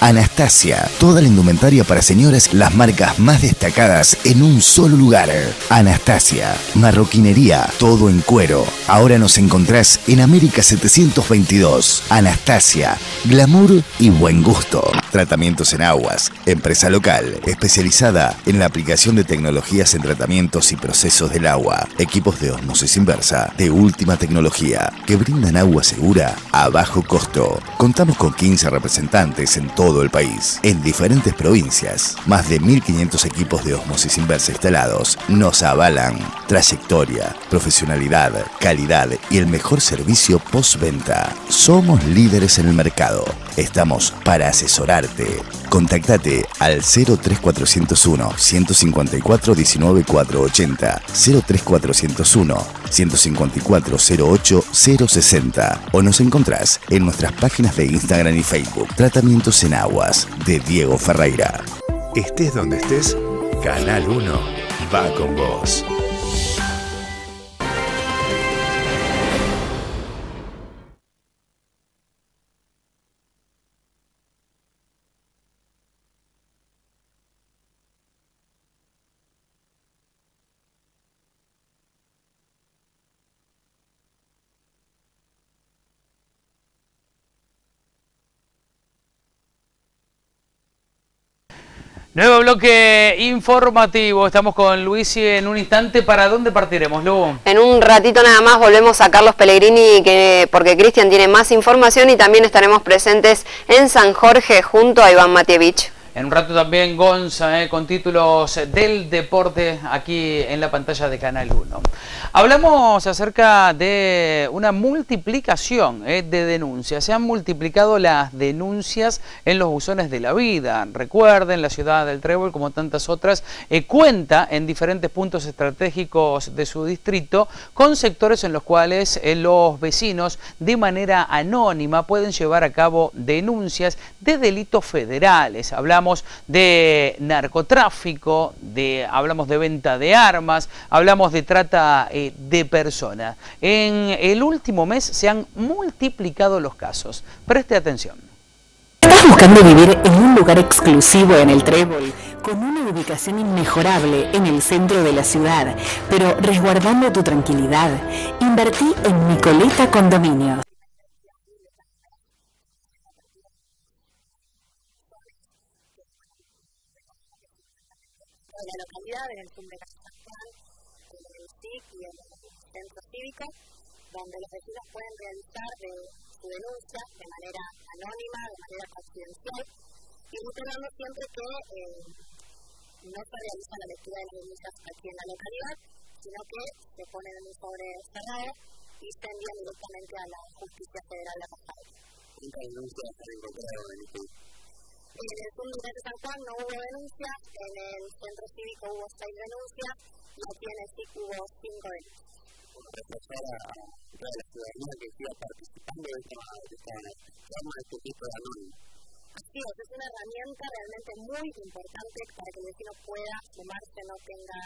Anastasia, toda la indumentaria para señoras, las marcas más destacadas en un solo lugar. Anastasia, marroquinería, todo en cuero. Ahora nos encontrás en América 722. Anastasia, glamour y buen gusto. Tratamientos en aguas, empresa local, especializada en la aplicación de tecnologías en tratamientos y procesos del agua. Equipos de osmosis inversa, de última tecnología, que brindan agua segura a bajo costo. Contamos con 15 representantes en todo el país, en diferentes provincias. Más de 1.500 equipos de osmosis inversa instalados nos avalan trayectoria, profesionalidad, calidad y el mejor servicio postventa. Somos líderes en el mercado. Estamos para asesorarte. Contactate al 03401 154 19480 03401 154 08 060 o nos encontrás en nuestras páginas de Instagram y Facebook. Tratamientos en aguas de Diego Ferreira. Estés donde estés, Canal 1 va con vos. Nuevo bloque informativo. Estamos con Luis y en un instante. ¿Para dónde partiremos, Lu? En un ratito nada más volvemos a Carlos Pellegrini que, porque Cristian tiene más información y también estaremos presentes en San Jorge junto a Iván Matievich. En un rato también Gonza, eh, con títulos del deporte aquí en la pantalla de Canal 1. Hablamos acerca de una multiplicación eh, de denuncias. Se han multiplicado las denuncias en los buzones de la vida. Recuerden, la ciudad del Trébol, como tantas otras, eh, cuenta en diferentes puntos estratégicos de su distrito con sectores en los cuales los vecinos de manera anónima pueden llevar a cabo denuncias de delitos federales. Hablamos de narcotráfico, de, hablamos de venta de armas, hablamos de trata eh, de personas. En el último mes se han multiplicado los casos. Preste atención. ¿Estás buscando vivir en un lugar exclusivo en el Trébol? Con una ubicación inmejorable en el centro de la ciudad, pero resguardando tu tranquilidad. Invertí en Nicoleta Condominios. De la localidad, en el cumbre nacional, en el SIC y en el centro cívico, donde los vecinos pueden realizar de, su denuncia de manera anónima, de manera confidencial, y recordando siempre que eh, no se realiza la lectura de las denuncias aquí en la localidad, sino que se ponen en un sobre cerrado y se envían directamente a la Justicia Federal de Pascal. ¿Cuántas denuncias se han encontrado en este en el Centro de San Juan no hubo denuncias, en el Centro Cívico hubo seis denuncias y aquí en el CIC hubo cinco denuncias. Reforzar a, a la ciudadanía que siga participando de esta, forma de este tipo de anónimo. Así es, es una herramienta realmente muy importante para que el vecino pueda sumarse, no tenga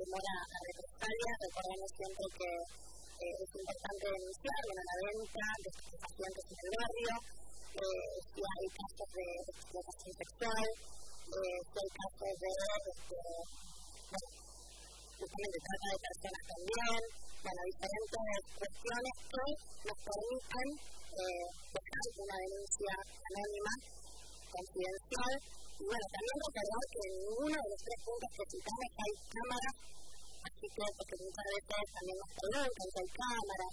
temor a, represalias. Recordemos siempre que eh, es importante denunciar bueno, la venta de estos pacientes en el barrio, eh, si hay casos de explotación sexual, eh, si hay casos de, este, bueno, justamente trata de personas también, bueno, diferentes cuestiones que nos permitan eh, dejar una denuncia anónima, confidencial, y bueno, también recordar que en ninguno de los tres puntos que citamos hay cámaras, así que porque muchas veces también nos preguntan si hay cámaras,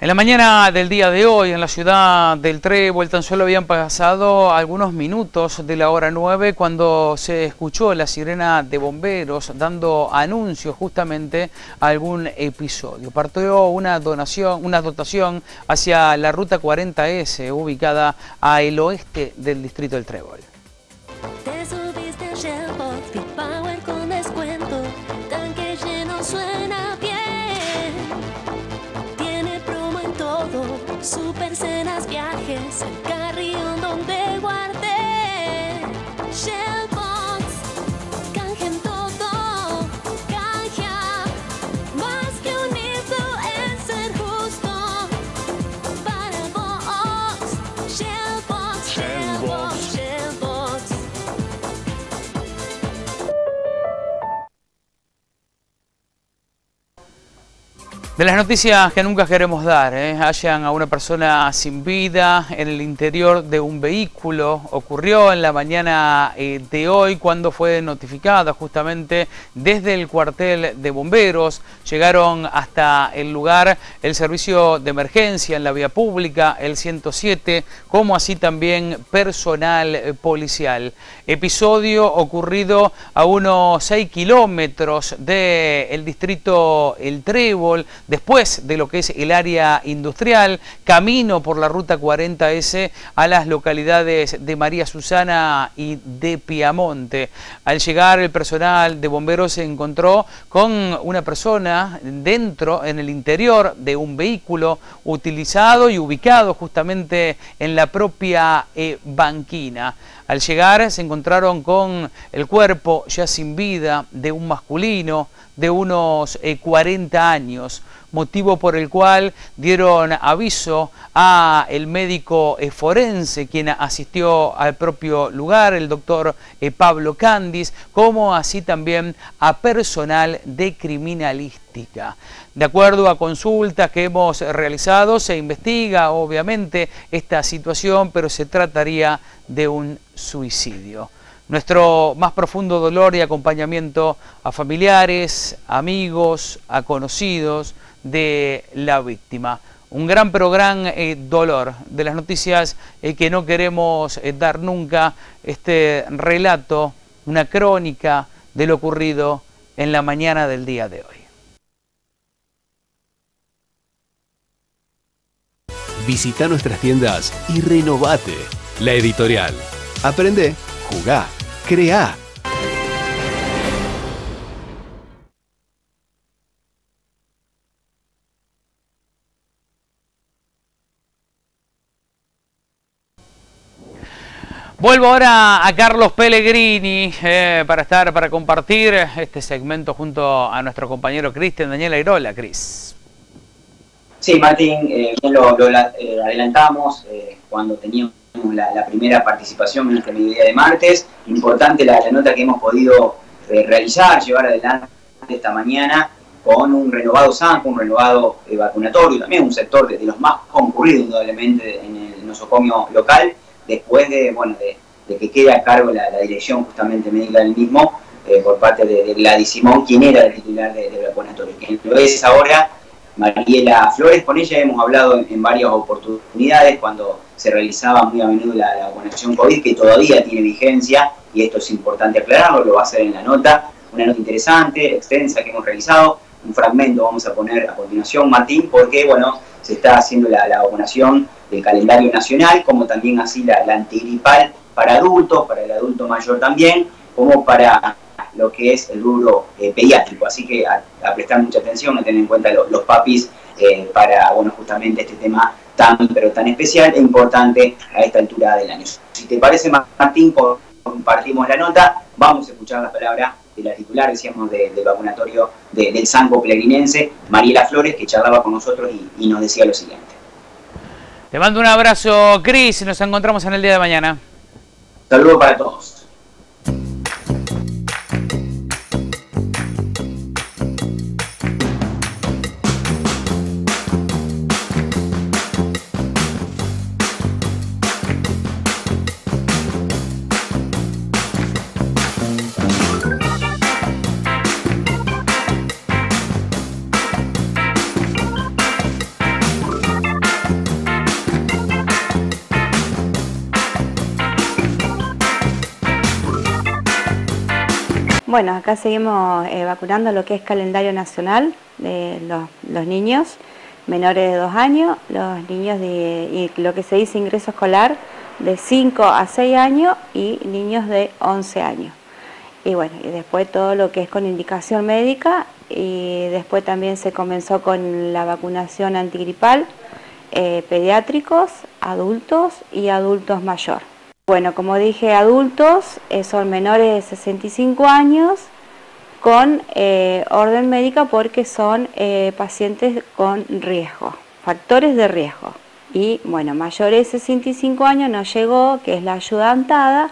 En la mañana del día de hoy, en la ciudad del Trébol, tan solo habían pasado algunos minutos de la hora 9 cuando se escuchó la sirena de bomberos dando anuncio justamente a algún episodio. Partió una donación, una dotación hacia la ruta 40S, ubicada al oeste del distrito del Trébol. Super cenas, viajes, De las noticias que nunca queremos dar, ¿eh? hallan a una persona sin vida en el interior de un vehículo. Ocurrió en la mañana eh, de hoy cuando fue notificada justamente desde el cuartel de bomberos. Llegaron hasta el lugar el servicio de emergencia en la vía pública, el 107, como así también personal eh, policial. Episodio ocurrido a unos 6 kilómetros del distrito El Trébol, después de lo que es el área industrial, camino por la ruta 40S a las localidades de María Susana y de Piamonte. Al llegar el personal de bomberos se encontró con una persona dentro, en el interior de un vehículo utilizado y ubicado justamente en la propia eh, banquina. Al llegar se encontraron con el cuerpo ya sin vida de un masculino de unos 40 eh, años, motivo por el cual dieron aviso a el médico eh, forense quien asistió al propio lugar, el doctor eh, Pablo Candis, como así también a personal de criminalística. De acuerdo a consultas que hemos realizado, se investiga obviamente esta situación, pero se trataría de un suicidio. Nuestro más profundo dolor y acompañamiento a familiares, amigos, a conocidos de la víctima. Un gran pero gran eh, dolor de las noticias eh, que no queremos eh, dar nunca, este relato, una crónica de lo ocurrido en la mañana del día de hoy. Visita nuestras tiendas y renovate. La editorial. Aprende, jugá Crea. Vuelvo ahora a Carlos Pellegrini eh, para estar, para compartir este segmento junto a nuestro compañero Cristian Daniel Airola. Cris. Sí, Martín, eh, bien lo, eh, adelantamos cuando teníamos la, primera participación en este mediodía de martes. Importante la, nota que hemos podido eh, realizar, llevar adelante esta mañana con un renovado SAMPO, un renovado eh, vacunatorio, también un sector de, los más concurridos indudablemente en el nosocomio local, después de, bueno, de, que quede a cargo la, dirección justamente médica del mismo eh, por parte de, de, Gladys Simón, quien era el titular del de vacunatorio. Quien lo es ahora, Mariela Flores, con ella hemos hablado en, varias oportunidades cuando se realizaba muy a menudo la, la vacunación COVID, que todavía tiene vigencia, y esto es importante aclararlo, lo va a hacer en la nota, una nota interesante, extensa que hemos realizado, un fragmento vamos a poner a continuación, Martín, porque bueno, se está haciendo la, la vacunación del calendario nacional, como también así la, la antigripal para adultos, para el adulto mayor también, como para lo que es el rubro eh, pediátrico. Así que a, a, prestar mucha atención, a tener en cuenta lo, los papis eh, para, bueno, justamente este tema tan, pero tan especial e importante a esta altura del año. Si te parece, Martín, compartimos la nota, vamos a escuchar las palabras de la titular, decíamos, de, del vacunatorio de, del Sanco Pelagrinense, Mariela Flores, que charlaba con nosotros y, y nos decía lo siguiente. Te mando un abrazo, Cris, nos encontramos en el día de mañana. Saludos para todos. Bueno, acá seguimos eh, vacunando lo que es calendario nacional de los, niños menores de dos años, los niños de y lo que se dice ingreso escolar de 5 a 6 años y niños de 11 años. Y bueno, y después todo lo que es con indicación médica y después también se comenzó con la vacunación antigripal, eh, pediátricos, adultos y adultos mayor. Bueno, como dije, adultos eh, son menores de 65 años con eh, orden médica porque son eh, pacientes con riesgo, factores de riesgo. Y bueno, mayores de 65 años no llegó, que es la ayuda antada,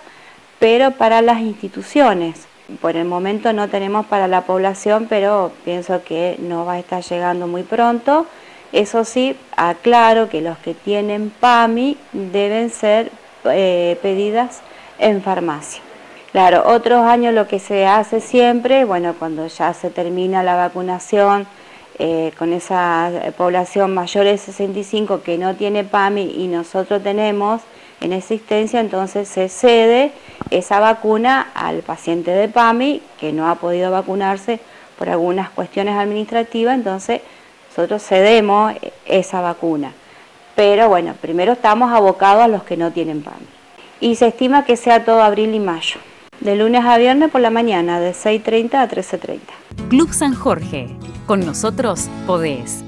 pero para las instituciones. Por el momento no tenemos para la población, pero pienso que no va a estar llegando muy pronto. Eso sí, aclaro que los que tienen PAMI deben ser eh, pedidas en farmacia. Claro, otros años lo que se hace siempre, bueno, cuando ya se termina la vacunación eh, con esa población mayor de 65 que no tiene PAMI y nosotros tenemos en existencia, entonces se cede esa vacuna al paciente de PAMI que no ha podido vacunarse por algunas cuestiones administrativas, entonces nosotros cedemos esa vacuna pero bueno, primero estamos abocados a los que no tienen pan. Y se estima que sea todo abril y mayo, de lunes a viernes por la mañana, de 6.30 a 13.30. Club San Jorge, con nosotros podés.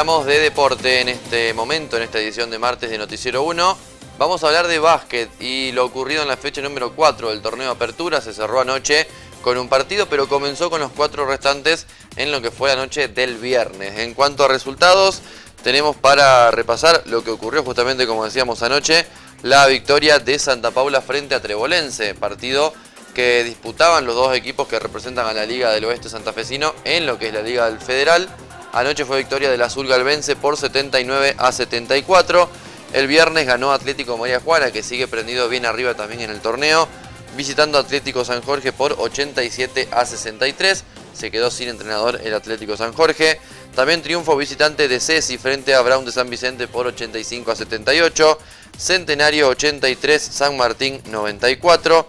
Hablamos de deporte en este momento, en esta edición de martes de Noticiero 1. Vamos a hablar de básquet y lo ocurrido en la fecha número 4 del torneo apertura. Se cerró anoche con un partido, pero comenzó con los cuatro restantes en lo que fue la noche del viernes. En cuanto a resultados, tenemos para repasar lo que ocurrió justamente, como decíamos anoche, la victoria de Santa Paula frente a Trebolense, partido que disputaban los dos equipos que representan a la Liga del Oeste Santafesino en lo que es la Liga del Federal. Anoche fue victoria del Azul Galvense por 79 a 74. El viernes ganó Atlético María Juana, que sigue prendido bien arriba también en el torneo, visitando Atlético San Jorge por 87 a 63. Se quedó sin entrenador el Atlético San Jorge. También triunfo visitante de Ceci frente a Brown de San Vicente por 85 a 78. Centenario 83, San Martín 94,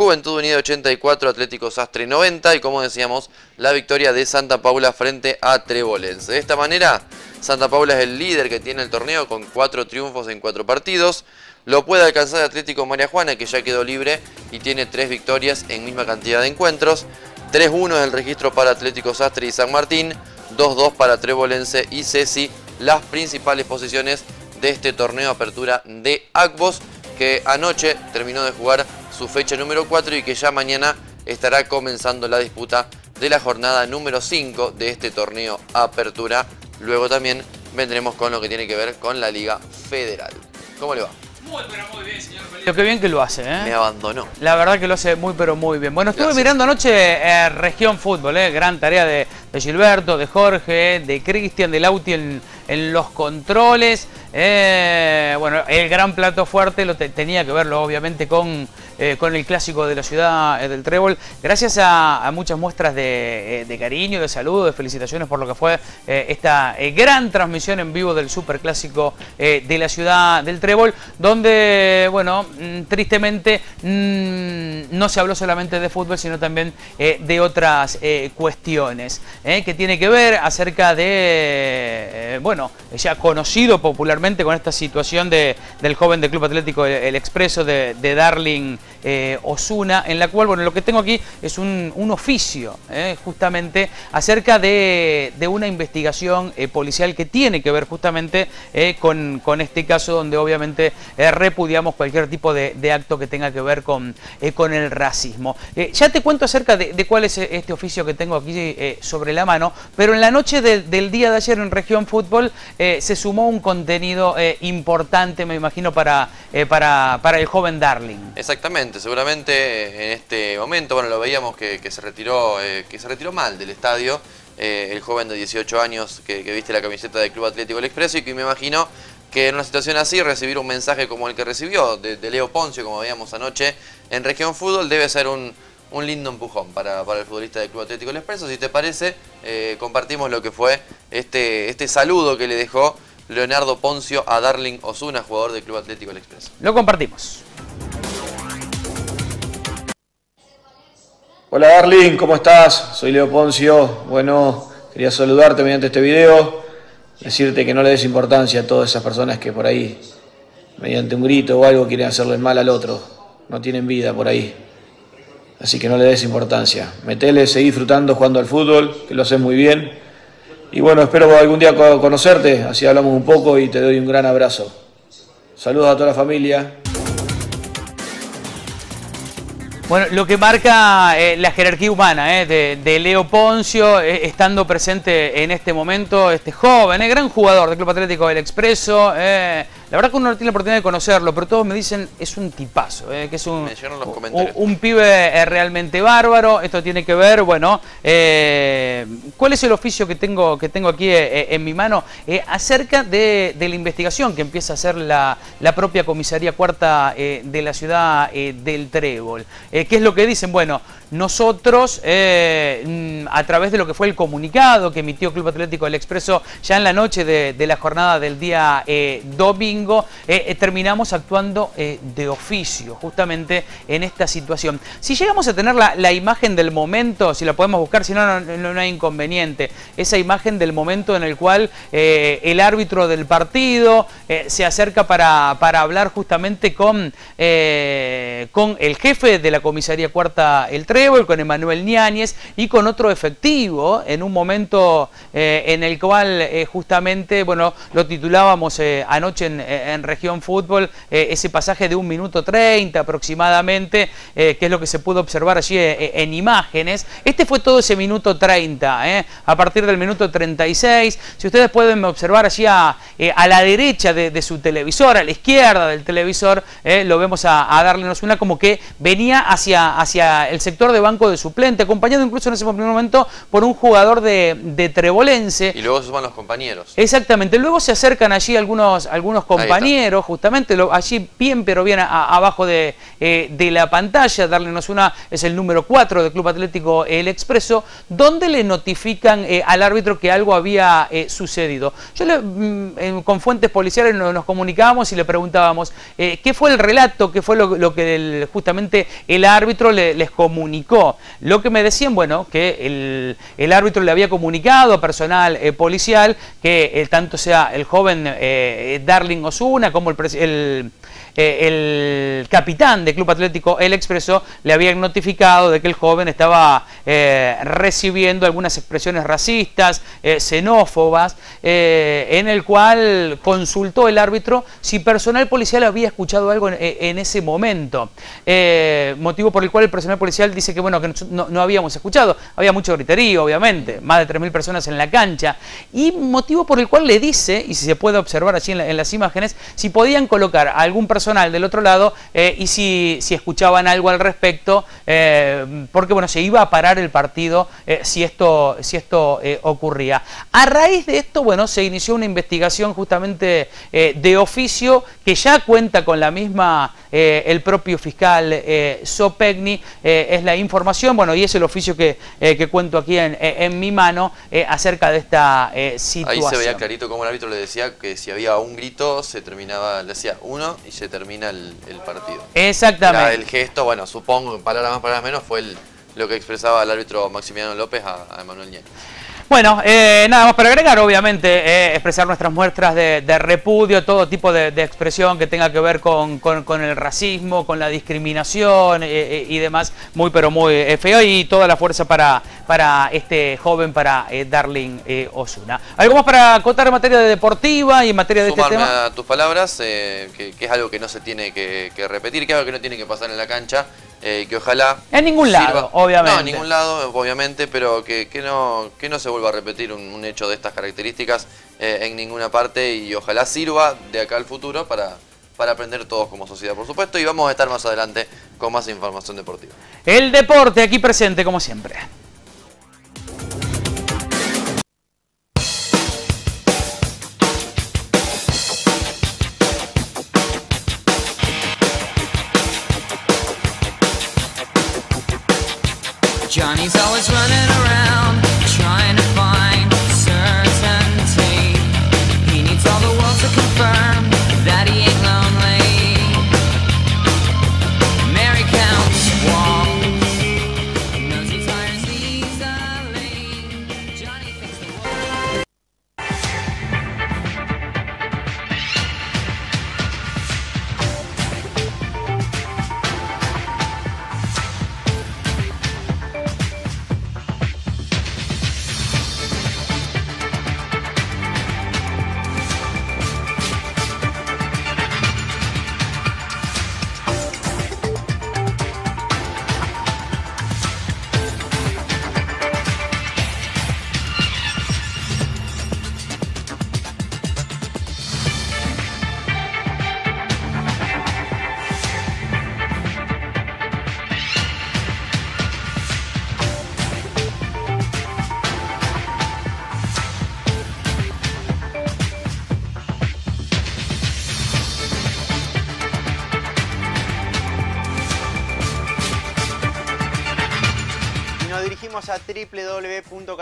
Juventud Unida 84, Atlético Sastre 90 y como decíamos, la victoria de Santa Paula frente a Trebolense. De esta manera, Santa Paula es el líder que tiene el torneo con 4 triunfos en 4 partidos. Lo puede alcanzar Atlético María Juana que ya quedó libre y tiene 3 victorias en misma cantidad de encuentros. 3-1 es el registro para Atlético Sastre y San Martín. 2-2 para Trebolense y Ceci, las principales posiciones de este torneo apertura de ACBOS, que anoche terminó de jugar su fecha número 4 y que ya mañana estará comenzando la disputa de la jornada número 5 de este torneo apertura. Luego también vendremos con lo que tiene que ver con la Liga Federal. ¿Cómo le va? Muy, pero muy bien, señor Lo que bien que lo hace, ¿eh? Me abandonó. La verdad que lo hace muy, pero muy bien. Bueno, estuve mirando anoche eh, Región Fútbol, ¿eh? Gran tarea de, Gilberto, de Jorge, de Cristian, de Lauti en, en los controles. Eh, bueno, el gran plato fuerte lo tenía que verlo obviamente con, eh, con el clásico de la ciudad eh, del Trébol. Gracias a, muchas muestras de, cariño, de saludo, de felicitaciones por lo que fue esta gran transmisión en vivo del superclásico de la ciudad del Trébol, donde, bueno, mm, tristemente mm, no se habló solamente de fútbol, sino también de otras cuestiones, que tiene que ver acerca de, bueno, ya conocido popularmente con esta situación de, del joven del Club Atlético El, Expreso de, Darling eh, Osuna, en la cual, bueno, lo que tengo aquí es un, oficio, eh, justamente, acerca de, una investigación eh, policial que tiene que ver justamente con, este caso donde obviamente repudiamos cualquier tipo de, acto que tenga que ver con, con el racismo. ya te cuento acerca de, cuál es este oficio que tengo aquí sobre la mano, pero en la noche del día de ayer en Región Fútbol se sumó un contenido importante, me imagino, para, para, para, el joven Darling. Exactamente, seguramente eh, en este momento, bueno, lo veíamos que, se, retiró, que se retiró mal del estadio, el joven de 18 años que, viste la camiseta del Club Atlético El Expreso y que me imagino que en una situación así recibir un mensaje como el que recibió de, Leo Poncio, como veíamos anoche en Región Fútbol, debe ser un, un lindo empujón para, para, el futbolista del Club Atlético El Expreso. Si te parece, compartimos lo que fue este, este saludo que le dejó Leonardo Poncio a Darling Osuna, jugador del Club Atlético El Expreso. Lo compartimos. Hola Darling, ¿cómo estás? Soy Leo Poncio. Bueno, quería saludarte mediante este video, decirte que no le des importancia a todas esas personas que por ahí, mediante un grito o algo, quieren hacerle mal al otro. No tienen vida por ahí. Así que no le des importancia. Metele, seguí disfrutando jugando al fútbol, que lo haces muy bien y bueno, espero algún día conocerte, así hablamos un poco y te doy un gran abrazo. Saludos a toda la familia. Bueno, lo que marca eh, la jerarquía humana eh, de, Leo Poncio, eh, estando presente en este momento, este joven, gran jugador del Club Atlético del Expreso, la verdad que uno no tiene la oportunidad de conocerlo, pero todos me dicen es un tipazo, eh, que es un, un, pibe eh, realmente bárbaro. Esto tiene que ver, bueno, eh, ¿cuál es el oficio que tengo, que tengo aquí en mi mano? acerca de, la investigación que empieza a hacer la, propia comisaría cuarta de la ciudad del Trébol. ¿Qué es lo que dicen? Bueno, nosotros, mm, a través de lo que fue el comunicado que emitió Club Atlético del Expreso ya en la noche de, la jornada del día domingo, eh, eh, terminamos actuando eh, de oficio, justamente en esta situación. Si llegamos a tener la, imagen del momento, si la podemos buscar, si no, no, hay inconveniente, esa imagen del momento en el cual el árbitro del partido se acerca para, hablar justamente con, con el jefe de la comisaría cuarta El Con Emanuel Ñáñez y con otro efectivo en un momento en el cual justamente, bueno, lo titulábamos anoche en, región fútbol eh, ese pasaje de un minuto 30 aproximadamente, eh, que es lo que se pudo observar allí eh, en imágenes. Este fue todo ese minuto 30, a partir del minuto 36. Si ustedes pueden observar allí a, la derecha de, su televisor, a la izquierda del televisor, lo vemos a, a Darle una como que venía hacia, hacia el sector de banco de suplente, acompañado incluso en ese primer momento por un jugador de, Trebolense. Y luego se suman los compañeros. Exactamente, luego se acercan allí algunos, algunos compañeros compañero, justamente lo, allí bien pero bien abajo de, eh, de, la pantalla, Darling Osuna es el número 4 del Club Atlético El Expreso, donde le notifican eh, al árbitro que algo había eh, sucedido. Yo le, mm, con fuentes policiales nos, comunicábamos y le preguntábamos qué fue el relato, qué fue lo, que justamente el árbitro les comunicó. Lo que me decían, bueno, que el, el árbitro le había comunicado a personal policial que tanto sea el joven Darling Osuna como el, el, capitán del Club Atlético El Expreso le habían notificado de que el joven estaba eh, recibiendo algunas expresiones racistas, eh, xenófobas, eh, en el cual consultó el árbitro si personal policial había escuchado algo en, ese momento. motivo por el cual el personal policial dice que bueno que no, habíamos escuchado, había mucho griterío, obviamente, más de 3.000 personas en la cancha, y motivo por el cual le dice, y si se puede observar allí en, en las imágenes, si podían colocar a algún personal del otro lado eh, y si, si, escuchaban algo al respecto, eh, porque bueno, se iba a parar el partido eh, si esto, si esto ocurría. A raíz de esto, bueno, se inició una investigación justamente de oficio que ya cuenta con la misma, el propio fiscal Sopegni, es la información, bueno, y es el oficio que, que cuento aquí en, en mi mano acerca de esta situación. Ahí se veía clarito como el árbitro le decía que si había un grito se terminaba, le decía uno y se termina el, partido. Exactamente. el gesto, bueno, supongo, palabras más, palabras menos, fue lo que expresaba el árbitro Maximiliano López a, a Emanuel Nieto. Bueno, eh, nada más para agregar, obviamente, eh, expresar nuestras muestras de, repudio, todo tipo de, expresión que tenga que ver con, el racismo, con la discriminación eh, y demás, muy pero muy feo y toda la fuerza para, para este joven, para Darling Osuna. ¿Algo más para acotar en materia de deportiva y en materia de este tema? a tus palabras, que, es algo que no se tiene que, que repetir, que es algo que no tiene que pasar en la cancha. Eh, que ojalá... En ningún lado, obviamente. No, en ningún lado, obviamente, pero que, no, que no se vuelva a repetir un, hecho de estas características eh, en ninguna parte y ojalá sirva de acá al futuro para, para aprender todos como sociedad, por supuesto, y vamos a estar más adelante con más información deportiva. El deporte aquí presente, como siempre. Johnny's always running around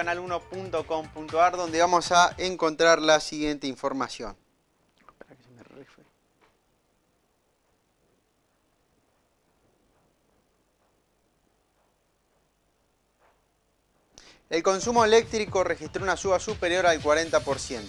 www.canal1.com.ar donde vamos a encontrar la siguiente información. El consumo eléctrico registró una suba superior al 40%.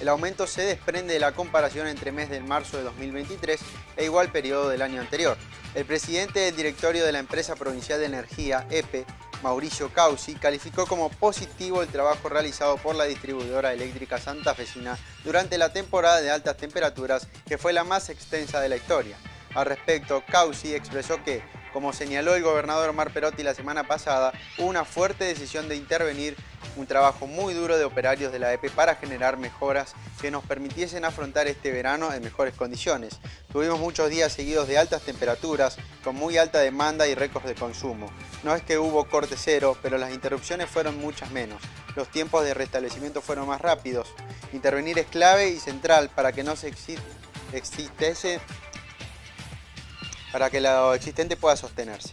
El aumento se desprende de la comparación entre mes de marzo de 2023 e igual periodo del año anterior. El presidente del directorio de la empresa provincial de energía, EPE, Mauricio Causi, calificó como positivo el trabajo realizado por la distribuidora eléctrica santafesina durante la temporada de altas temperaturas, que fue la más extensa de la historia. Al respecto, Causi expresó que como señaló el gobernador Omar Perotti la semana pasada, hubo una fuerte decisión de intervenir, un trabajo muy duro de operarios de la EPE para generar mejoras que nos permitiesen afrontar este verano en mejores condiciones. Tuvimos muchos días seguidos de altas temperaturas, con muy alta demanda y récords de consumo. No es que hubo corte cero, pero las interrupciones fueron muchas menos. Los tiempos de restablecimiento fueron más rápidos. Intervenir es clave y central para que no se exista existese para que lo existente pueda sostenerse.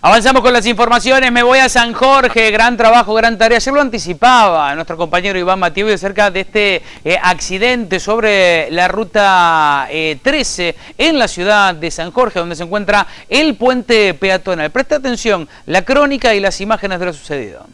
Avanzamos con las informaciones, me voy a San Jorge, gran trabajo, gran tarea. Ayer lo anticipaba nuestro compañero Iván Matías acerca de este eh, accidente sobre la ruta 13 eh, en la ciudad de San Jorge, donde se encuentra el puente peatonal. Presta atención, la crónica y las imágenes de lo sucedido.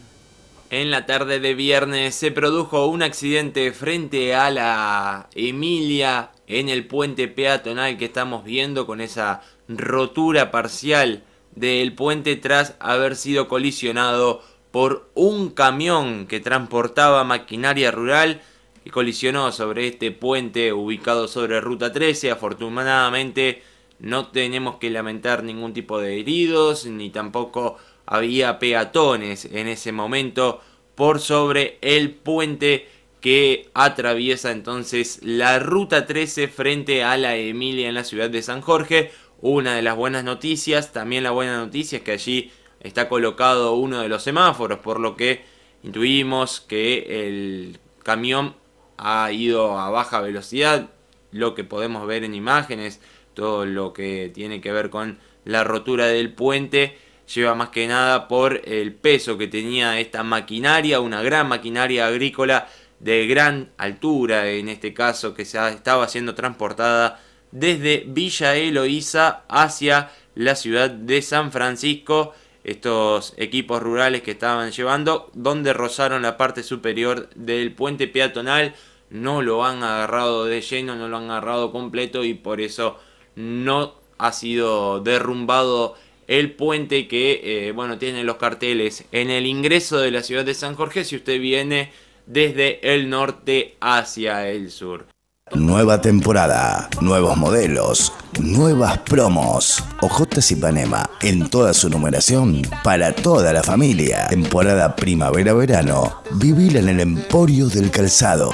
En la tarde de viernes se produjo un accidente frente a la Emilia en el puente peatonal que estamos viendo con esa rotura parcial del puente tras haber sido colisionado por un camión que transportaba maquinaria rural y colisionó sobre este puente ubicado sobre Ruta 13. Afortunadamente no tenemos que lamentar ningún tipo de heridos ni tampoco había peatones en ese momento por sobre el puente que atraviesa entonces la Ruta 13 frente a la Emilia en la ciudad de San Jorge una de las buenas noticias. También la buena noticia es que allí está colocado uno de los semáforos, por lo que intuimos que el camión ha ido a baja velocidad, lo que podemos ver en imágenes, todo lo que tiene que ver con la rotura del puente, lleva más que nada por el peso que tenía esta maquinaria, una gran maquinaria agrícola de gran altura, en este caso que se estaba siendo transportada desde Villa Eloísa hacia la ciudad de San Francisco. Estos equipos rurales que estaban llevando, donde rozaron la parte superior del puente peatonal, no lo han agarrado de lleno, no lo han agarrado completo y por eso no ha sido derrumbado el puente que, eh, bueno, tiene los carteles en el ingreso de la ciudad de San Jorge si usted viene desde el norte hacia el sur. Nueva temporada, nuevos modelos, nuevas promos. Ojotas y Panema en toda su numeración para toda la familia. Temporada primavera-verano. Vivir en el Emporio del Calzado.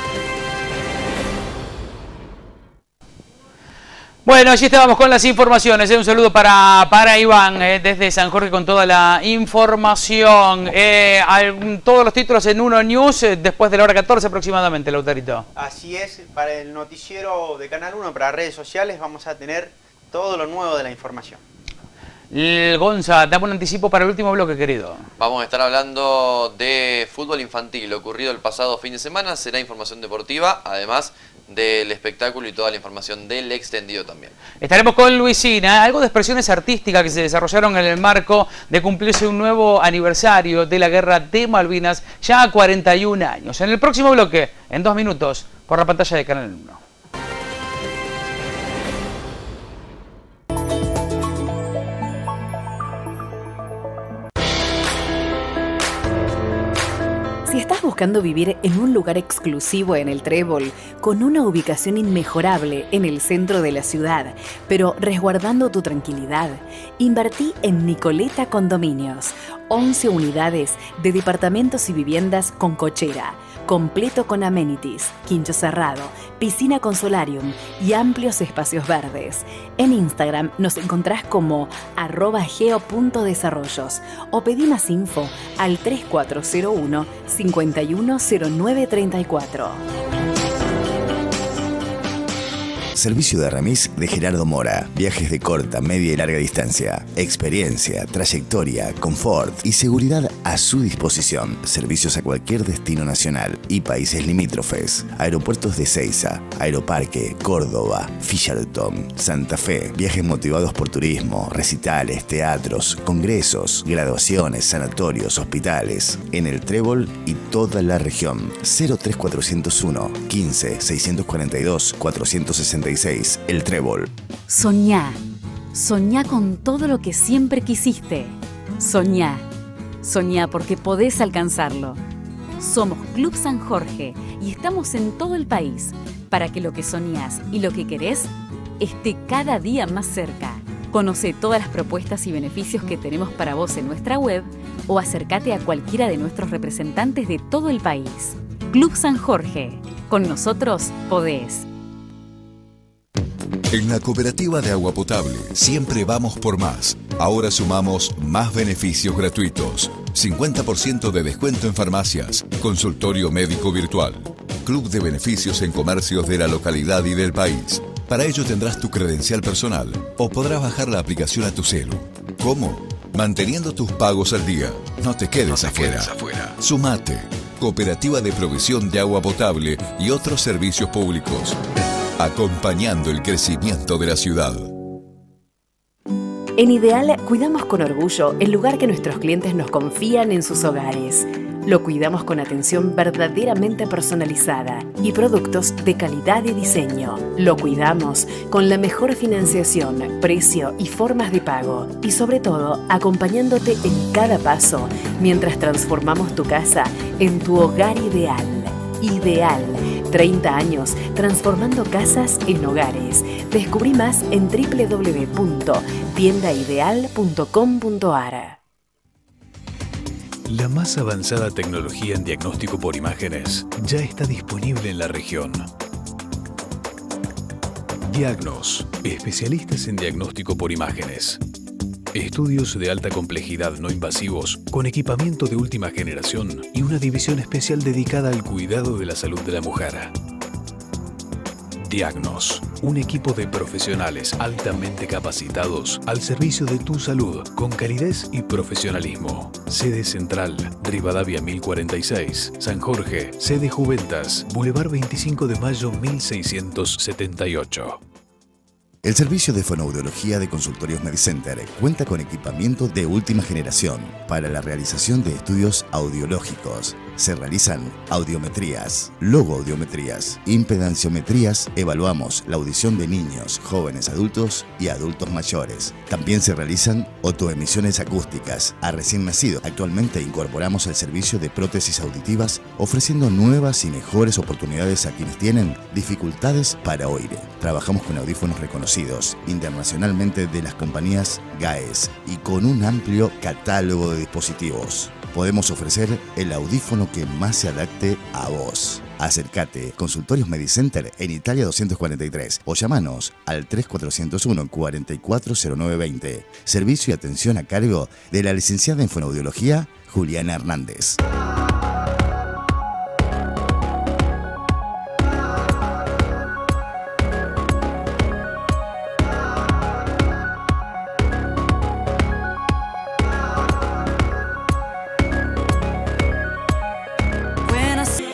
Bueno, allí estábamos con las informaciones. ¿eh? Un saludo para, para Iván ¿eh? desde San Jorge con toda la información. Eh, todos los títulos en Uno News después de la hora 14 aproximadamente, Lautarito. Así es, para el noticiero de Canal 1, para redes sociales, vamos a tener todo lo nuevo de la información. Gonza, dame un anticipo para el último bloque, querido. Vamos a estar hablando de fútbol infantil, lo ocurrido el pasado fin de semana, será información deportiva, además del espectáculo y toda la información del extendido también. Estaremos con Luisina, algo de expresiones artísticas que se desarrollaron en el marco de cumplirse un nuevo aniversario de la guerra de Malvinas, ya a 41 años. En el próximo bloque, en dos minutos, por la pantalla de Canal 1. Buscando vivir en un lugar exclusivo en el Trébol, con una ubicación inmejorable en el centro de la ciudad, pero resguardando tu tranquilidad, invertí en Nicoleta Condominios, 11 unidades de departamentos y viviendas con cochera completo con amenities, quincho cerrado, piscina con solarium y amplios espacios verdes. En Instagram nos encontrás como arroba geo.desarrollos o pedí más info al 3401 510934. Servicio de remis de Gerardo Mora. Viajes de corta, media y larga distancia. Experiencia, trayectoria, confort y seguridad a su disposición. Servicios a cualquier destino nacional y países limítrofes. Aeropuertos de Ceiza, Aeroparque, Córdoba, Fisherton, Santa Fe. Viajes motivados por turismo, recitales, teatros, congresos, graduaciones, sanatorios, hospitales. En el Trébol y toda la región. 03401 15 642 460 el Trébol. Soñá. Soñá con todo lo que siempre quisiste. Soñá. Soñá porque podés alcanzarlo. Somos Club San Jorge y estamos en todo el país para que lo que soñás y lo que querés esté cada día más cerca. Conoce todas las propuestas y beneficios que tenemos para vos en nuestra web o acércate a cualquiera de nuestros representantes de todo el país. Club San Jorge. Con nosotros podés. En la cooperativa de agua potable siempre vamos por más. Ahora sumamos más beneficios gratuitos. 50% de descuento en farmacias, consultorio médico virtual, club de beneficios en comercios de la localidad y del país. Para ello tendrás tu credencial personal o podrás bajar la aplicación a tu celu. ¿Cómo? Manteniendo tus pagos al día. No te quedes, afuera. Sumate. Cooperativa de Provisión de Agua Potable y otros servicios públicos. Acompañando el crecimiento de la ciudad. En Ideal cuidamos con orgullo el lugar que nuestros clientes nos confían en sus hogares. Lo cuidamos con atención verdaderamente personalizada y productos de calidad y diseño. Lo cuidamos con la mejor financiación, precio y formas de pago. Y sobre todo, acompañándote en cada paso mientras transformamos tu casa en tu hogar ideal. Ideal. 30 años transformando casas en hogares. Descubrí más en www.tiendaideal.com.ar. La más avanzada tecnología en diagnóstico por imágenes ya está disponible en la región. Diagnos, especialistas en diagnóstico por imágenes. Estudios de alta complejidad no invasivos con equipamiento de última generación y una división especial dedicada al cuidado de la salud de la mujer. Diagnos, un equipo de profesionales altamente capacitados al servicio de tu salud con calidez y profesionalismo. Sede Central, Rivadavia 1046, San Jorge, sede Juventas, Boulevard 25 de Mayo 1678. El servicio de fonoaudiología de Consultorios MediCenter cuenta con equipamiento de última generación para la realización de estudios audiológicos. Se realizan audiometrías, logoaudiometrías, impedanciometrías, evaluamos la audición de niños, jóvenes adultos y adultos mayores. También se realizan autoemisiones acústicas a recién nacido. Actualmente incorporamos el servicio de prótesis auditivas ofreciendo nuevas y mejores oportunidades a quienes tienen dificultades para oír. Trabajamos con audífonos reconocidos internacionalmente de las compañías GAES y con un amplio catálogo de dispositivos. Podemos ofrecer el audífono que más se adapte a vos. Acércate, Consultorios Medicenter en Italia 243 o llamanos al 3401 440920. Servicio y atención a cargo de la licenciada en Fonoaudiología Juliana Hernández.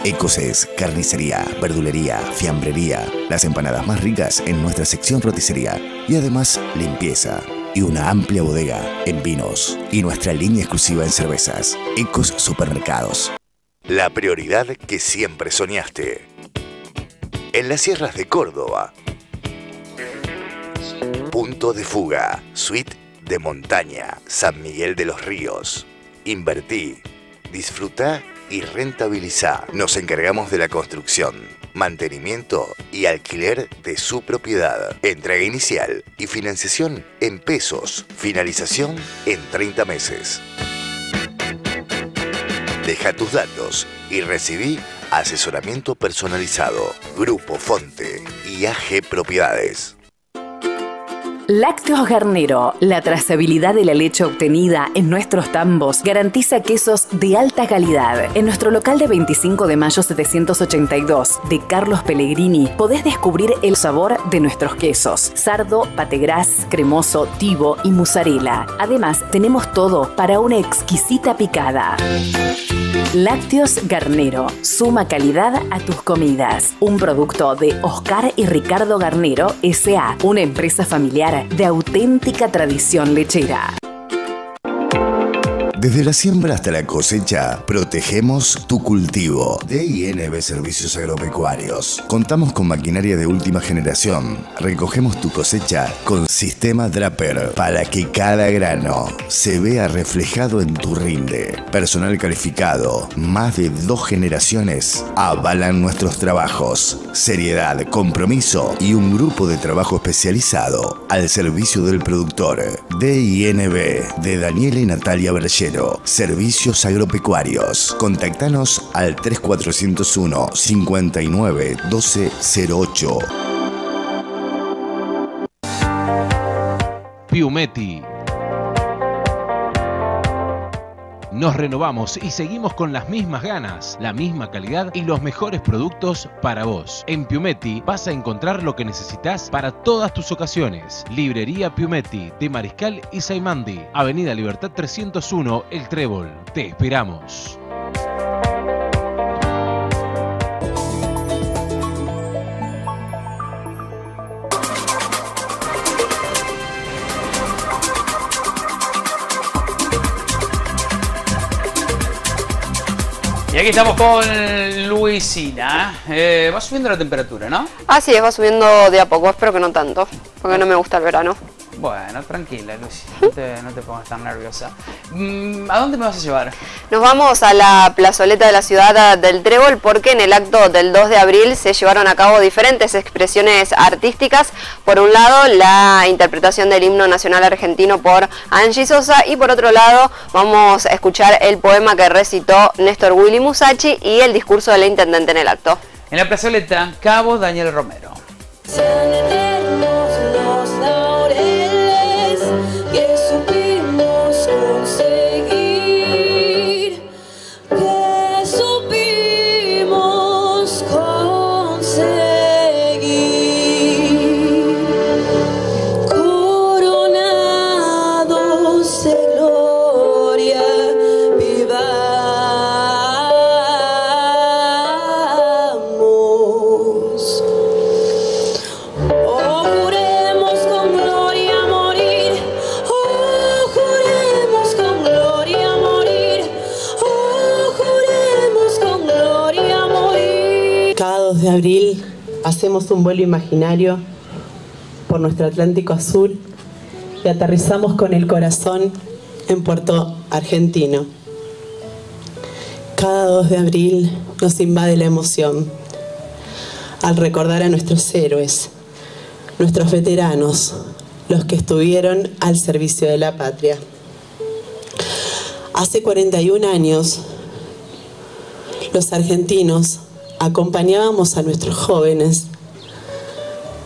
Ecoses, carnicería, verdulería, fiambrería, las empanadas más ricas en nuestra sección roticería y además limpieza y una amplia bodega en vinos y nuestra línea exclusiva en cervezas. Ecos Supermercados. La prioridad que siempre soñaste. En las sierras de Córdoba. Punto de fuga. Suite de montaña. San Miguel de los Ríos. Invertí. Disfruta y rentabiliza. Nos encargamos de la construcción, mantenimiento y alquiler de su propiedad. Entrega inicial y financiación en pesos. Finalización en 30 meses. Deja tus datos y recibí asesoramiento personalizado. Grupo Fonte y AG Propiedades. Lácteos Garnero, la trazabilidad de la leche obtenida en nuestros tambos garantiza quesos de alta calidad. En nuestro local de 25 de mayo 782 de Carlos Pellegrini podés descubrir el sabor de nuestros quesos: sardo, pategras, cremoso, tibo y mozzarella. Además, tenemos todo para una exquisita picada. Lácteos Garnero, suma calidad a tus comidas. Un producto de Oscar y Ricardo Garnero S.A., una empresa familiar de auténtica tradición lechera. Desde la siembra hasta la cosecha, protegemos tu cultivo. DINB Servicios Agropecuarios. Contamos con maquinaria de última generación. Recogemos tu cosecha con sistema Draper para que cada grano se vea reflejado en tu rinde. Personal calificado, más de dos generaciones avalan nuestros trabajos. Seriedad, compromiso y un grupo de trabajo especializado al servicio del productor. DINB de Daniela y Natalia Servicios agropecuarios. Contactanos al 3401 59 1208. Piumetti. Nos renovamos y seguimos con las mismas ganas, la misma calidad y los mejores productos para vos. En Piumetti vas a encontrar lo que necesitas para todas tus ocasiones. Librería Piumetti de Mariscal y Saimandi, Avenida Libertad 301, El Trébol. Te esperamos. Y aquí estamos con Luisina. Eh, va subiendo la temperatura, ¿no? Así es, va subiendo de a poco, espero que no tanto, porque no me gusta el verano. Bueno, tranquila, Luis. No te, no te pongas tan nerviosa. Mm, ¿A dónde me vas a llevar? Nos vamos a la plazoleta de la ciudad del Trébol porque en el acto del 2 de abril se llevaron a cabo diferentes expresiones artísticas. Por un lado, la interpretación del himno nacional argentino por Angie Sosa y por otro lado, vamos a escuchar el poema que recitó Néstor Willy Musachi y el discurso de la intendente en el acto. En la plazoleta Cabo Daniel Romero. Hacemos un vuelo imaginario por nuestro Atlántico Azul y aterrizamos con el corazón en Puerto Argentino. Cada 2 de abril nos invade la emoción al recordar a nuestros héroes, nuestros veteranos, los que estuvieron al servicio de la patria. Hace 41 años, los argentinos acompañábamos a nuestros jóvenes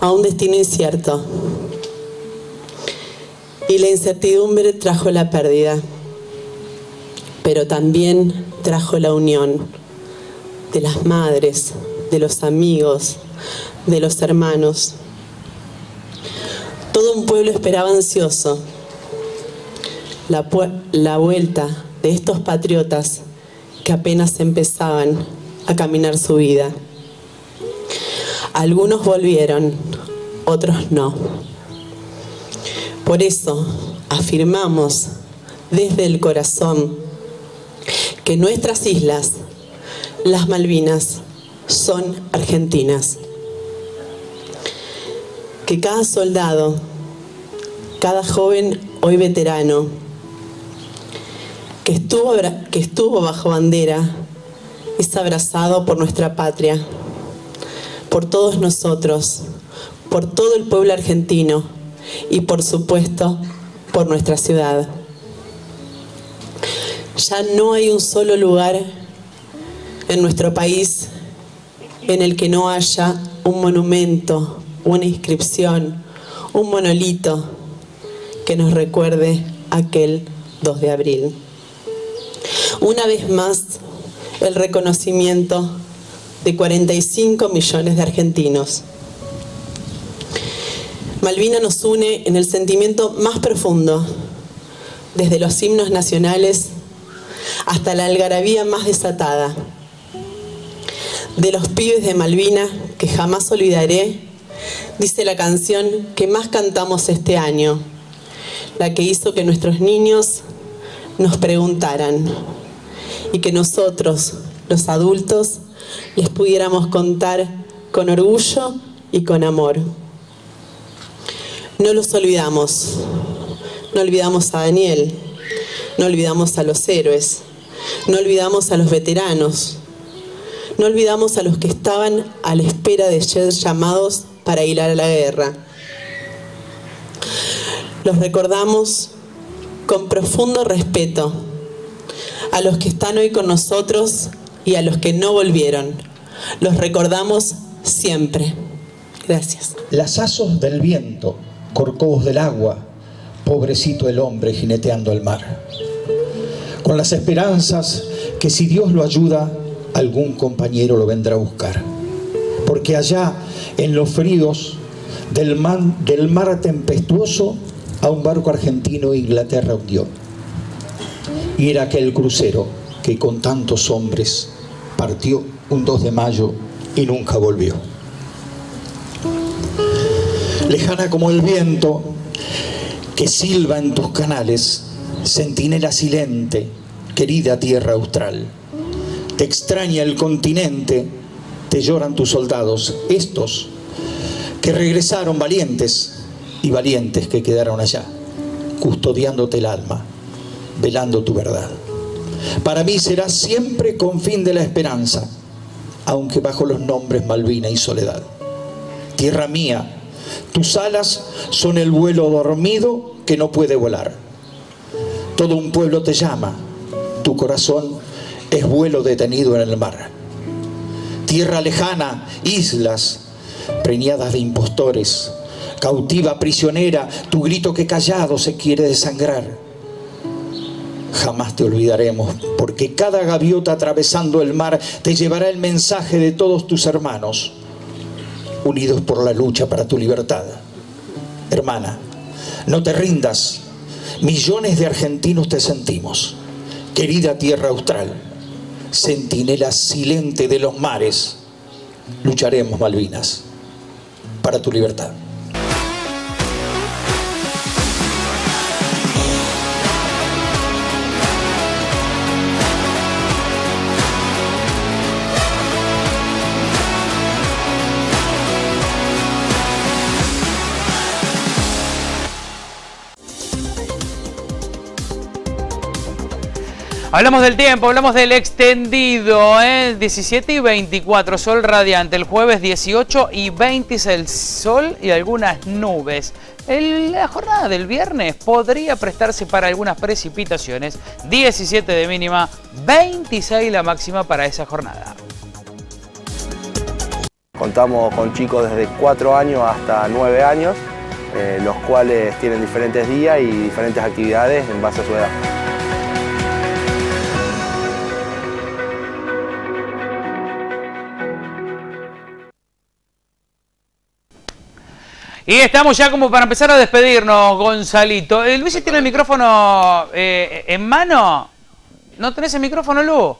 a un destino incierto. Y la incertidumbre trajo la pérdida, pero también trajo la unión de las madres, de los amigos, de los hermanos. Todo un pueblo esperaba ansioso la, la vuelta de estos patriotas que apenas empezaban a caminar su vida. Algunos volvieron, otros no. Por eso afirmamos desde el corazón que nuestras islas, las Malvinas, son argentinas. Que cada soldado, cada joven hoy veterano, que estuvo, que estuvo bajo bandera, es abrazado por nuestra patria, por todos nosotros, por todo el pueblo argentino y por supuesto por nuestra ciudad. Ya no hay un solo lugar en nuestro país en el que no haya un monumento, una inscripción, un monolito que nos recuerde aquel 2 de abril. Una vez más, el reconocimiento de 45 millones de argentinos. Malvina nos une en el sentimiento más profundo, desde los himnos nacionales hasta la algarabía más desatada. De los pibes de Malvina, que jamás olvidaré, dice la canción que más cantamos este año, la que hizo que nuestros niños nos preguntaran y que nosotros, los adultos, les pudiéramos contar con orgullo y con amor. No los olvidamos, no olvidamos a Daniel, no olvidamos a los héroes, no olvidamos a los veteranos, no olvidamos a los que estaban a la espera de ser llamados para ir a la guerra. Los recordamos con profundo respeto a los que están hoy con nosotros y a los que no volvieron. Los recordamos siempre. Gracias. Las asos del viento, corcovos del agua, pobrecito el hombre jineteando el mar. Con las esperanzas que si Dios lo ayuda, algún compañero lo vendrá a buscar. Porque allá, en los fríos del, man- del mar tempestuoso, a un barco argentino Inglaterra hundió. Y era aquel crucero que con tantos hombres partió un 2 de mayo y nunca volvió. Lejana como el viento que silba en tus canales, centinela silente, querida tierra austral. Te extraña el continente, te lloran tus soldados, estos que regresaron valientes y valientes que quedaron allá, custodiándote el alma, velando tu verdad. Para mí serás siempre con fin de la esperanza, aunque bajo los nombres Malvina y Soledad. Tierra mía, tus alas son el vuelo dormido que no puede volar. Todo un pueblo te llama, tu corazón es vuelo detenido en el mar. Tierra lejana, islas preñadas de impostores, cautiva prisionera, tu grito que callado se quiere desangrar. Jamás te olvidaremos, porque cada gaviota atravesando el mar te llevará el mensaje de todos tus hermanos, unidos por la lucha para tu libertad. Hermana, no te rindas, millones de argentinos te sentimos. Querida tierra austral, centinela silente de los mares, lucharemos, Malvinas, para tu libertad. Hablamos del tiempo, hablamos del extendido, ¿eh? 17 y 24, sol radiante. El jueves 18 y 26, el sol y algunas nubes. El- la jornada del viernes podría prestarse para algunas precipitaciones. 17 de mínima, 26 la máxima para esa jornada. Contamos con chicos desde 4 años hasta 9 años, eh, los cuales tienen diferentes días y diferentes actividades en base a su edad. Y estamos ya como para empezar a despedirnos, Gonzalito. Eh, Luis tiene el micrófono eh, en mano. ¿No tenés el micrófono, Lu?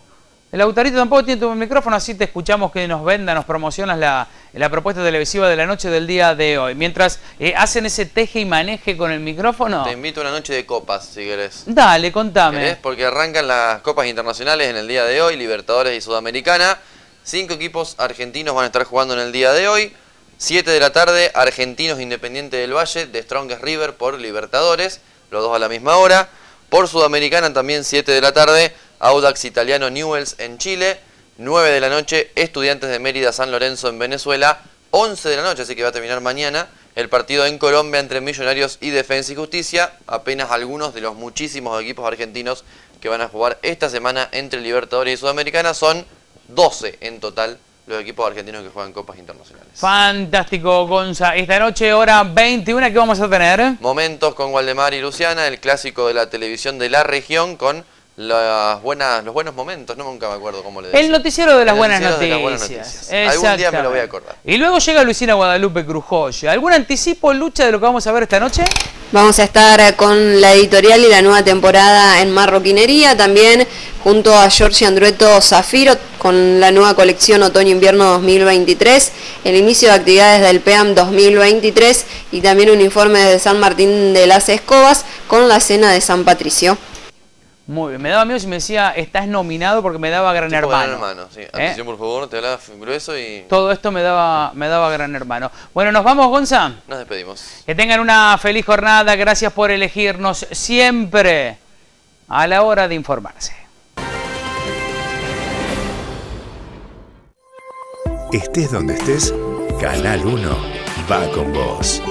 El autorito tampoco tiene tu micrófono, así te escuchamos que nos venda, nos promocionas la, la propuesta televisiva de la noche del día de hoy. Mientras eh, hacen ese teje y maneje con el micrófono. Te invito a una noche de copas, si querés. Dale, contame. ¿Querés? Porque arrancan las copas internacionales en el día de hoy, Libertadores y Sudamericana. Cinco equipos argentinos van a estar jugando en el día de hoy. 7 de la tarde, Argentinos Independiente del Valle, de Strongest River por Libertadores, los dos a la misma hora. Por Sudamericana también 7 de la tarde, Audax Italiano Newells en Chile. 9 de la noche, Estudiantes de Mérida San Lorenzo en Venezuela. 11 de la noche, así que va a terminar mañana, el partido en Colombia entre Millonarios y Defensa y Justicia. Apenas algunos de los muchísimos equipos argentinos que van a jugar esta semana entre Libertadores y Sudamericana. Son 12 en total los equipos argentinos que juegan copas internacionales. Fantástico, Gonza. Esta noche, hora 21, ¿qué vamos a tener? Momentos con Waldemar y Luciana, el clásico de la televisión de la región con las buenas, los buenos momentos, no nunca me acuerdo cómo le decía. El noticiero de las, El buenas, de las noticias. buenas noticias. Algún día me lo voy a acordar. Y luego llega Luisina Guadalupe Crujoya. ¿Algún anticipo, Lucha, de lo que vamos a ver esta noche? Vamos a estar eh, con la editorial y la nueva temporada en marroquinería, también junto a Giorgi Andrueto Zafiro con la nueva colección Otoño-Invierno 2023, el inicio de actividades del PEAM 2023 y también un informe desde San Martín de las Escobas con la cena de San Patricio. Muy bien. Me daba miedo si me decía, estás nominado porque me daba Gran Hermano. Gran hermano, sí. ¿Eh? Atención, por favor, te hablaba grueso y Todo esto me daba, me daba Gran Hermano. Bueno, nos vamos, Gonza. nos despedimos. Que tengan una feliz jornada. Gracias por elegirnos siempre a la hora de informarse. Estés donde estés, Canal 1 va con vos.